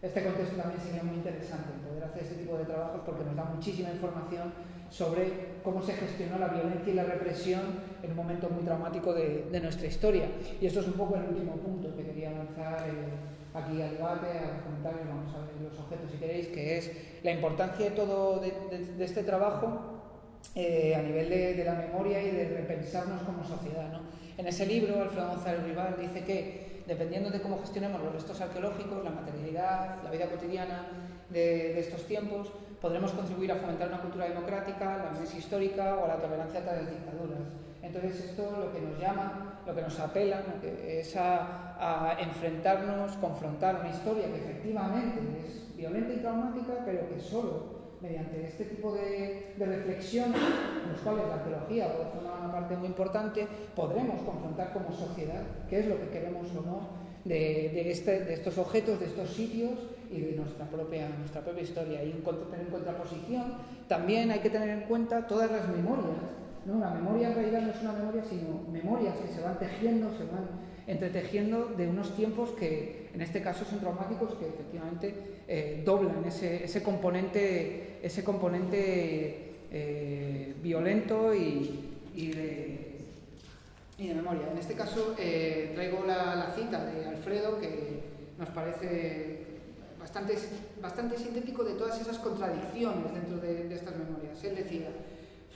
este contexto también sería muy interesante poder hacer este tipo de trabajos porque nos da muchísima información sobre cómo se gestionó la violencia y la represión en un momento muy traumático de, nuestra historia. Y esto es un poco el último punto que quería lanzar eh, aquí al debate, a los comentarios, vamos a ver los objetos si queréis, que es la importancia de todo de, este trabajo eh, a nivel de, la memoria y de repensarnos como sociedad. ¿no? En ese libro, Alfredo González Rival dice que dependiendo de cómo gestionemos los restos arqueológicos, la materialidad, la vida cotidiana de estos tiempos, podremos contribuir a fomentar una cultura democrática, la amnesia histórica o a la tolerancia a las dictaduras. Entonces esto lo que nos llama, lo que nos apela es a, enfrentarnos, confrontar una historia que efectivamente es violenta y traumática, pero que solo mediante este tipo de, de reflexiones, en los cuales la arqueología formar una parte muy importante, podremos confrontar como sociedad qué es lo que queremos o no de, este, de estos objetos, de estos sitios y de nuestra propia, nuestra propia historia. Y en, en contraposición también hay que tener en cuenta todas las memorias. ¿no? La memoria en realidad no es una memoria, sino memorias que se van tejiendo, se van entretejiendo de unos tiempos que en este caso son traumáticos, que efectivamente eh, doblan ese, ese, componente, ese componente eh, violento y, de de memoria. En este caso eh, traigo la, cita de Alfredo que nos parece bastante, bastante sintético de todas esas contradicciones dentro de, estas memorias. Él decía,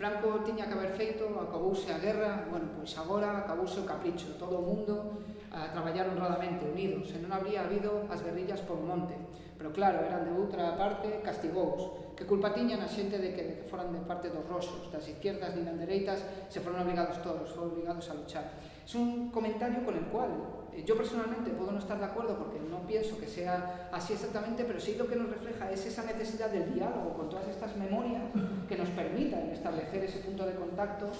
Franco tiña que haber feito, acabouse a guerra, bueno, pois agora acabouse o capricho, todo o mundo a traballar honradamente, unidos, e non habría habido as guerrillas por monte. Pero claro, eran de outra parte castigous. Que culpa tiñan a xente de que, de que foran de parte dos roxos, das izquierdas nin das dereitas, se foron obrigados todos, foron obrigados a luchar. Es un comentario con el cual eh, yo personalmente puedo no estar de acuerdo porque no pienso que sea así exactamente, pero sí lo que nos refleja es esa necesidad del diálogo con todas estas memorias que nos permitan establecer ese punto de contacto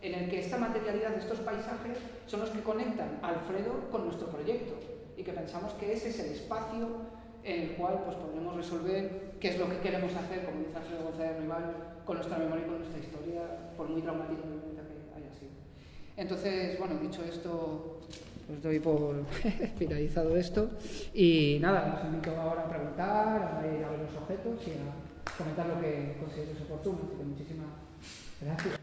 en el que esta materialidad de estos paisajes son los que conectan Alfredo con nuestro proyecto y que pensamos que ese es el espacio en el cual pues, podremos resolver qué es lo que queremos hacer, como dice Alfredo González Rival, con nuestra memoria y con nuestra historia, por muy traumático que. Entonces, bueno, dicho esto, pues doy por finalizado esto y nada, os invito ahora a preguntar, a ir a ver los objetos y a comentar lo que consideréis oportuno. Así que muchísimas gracias.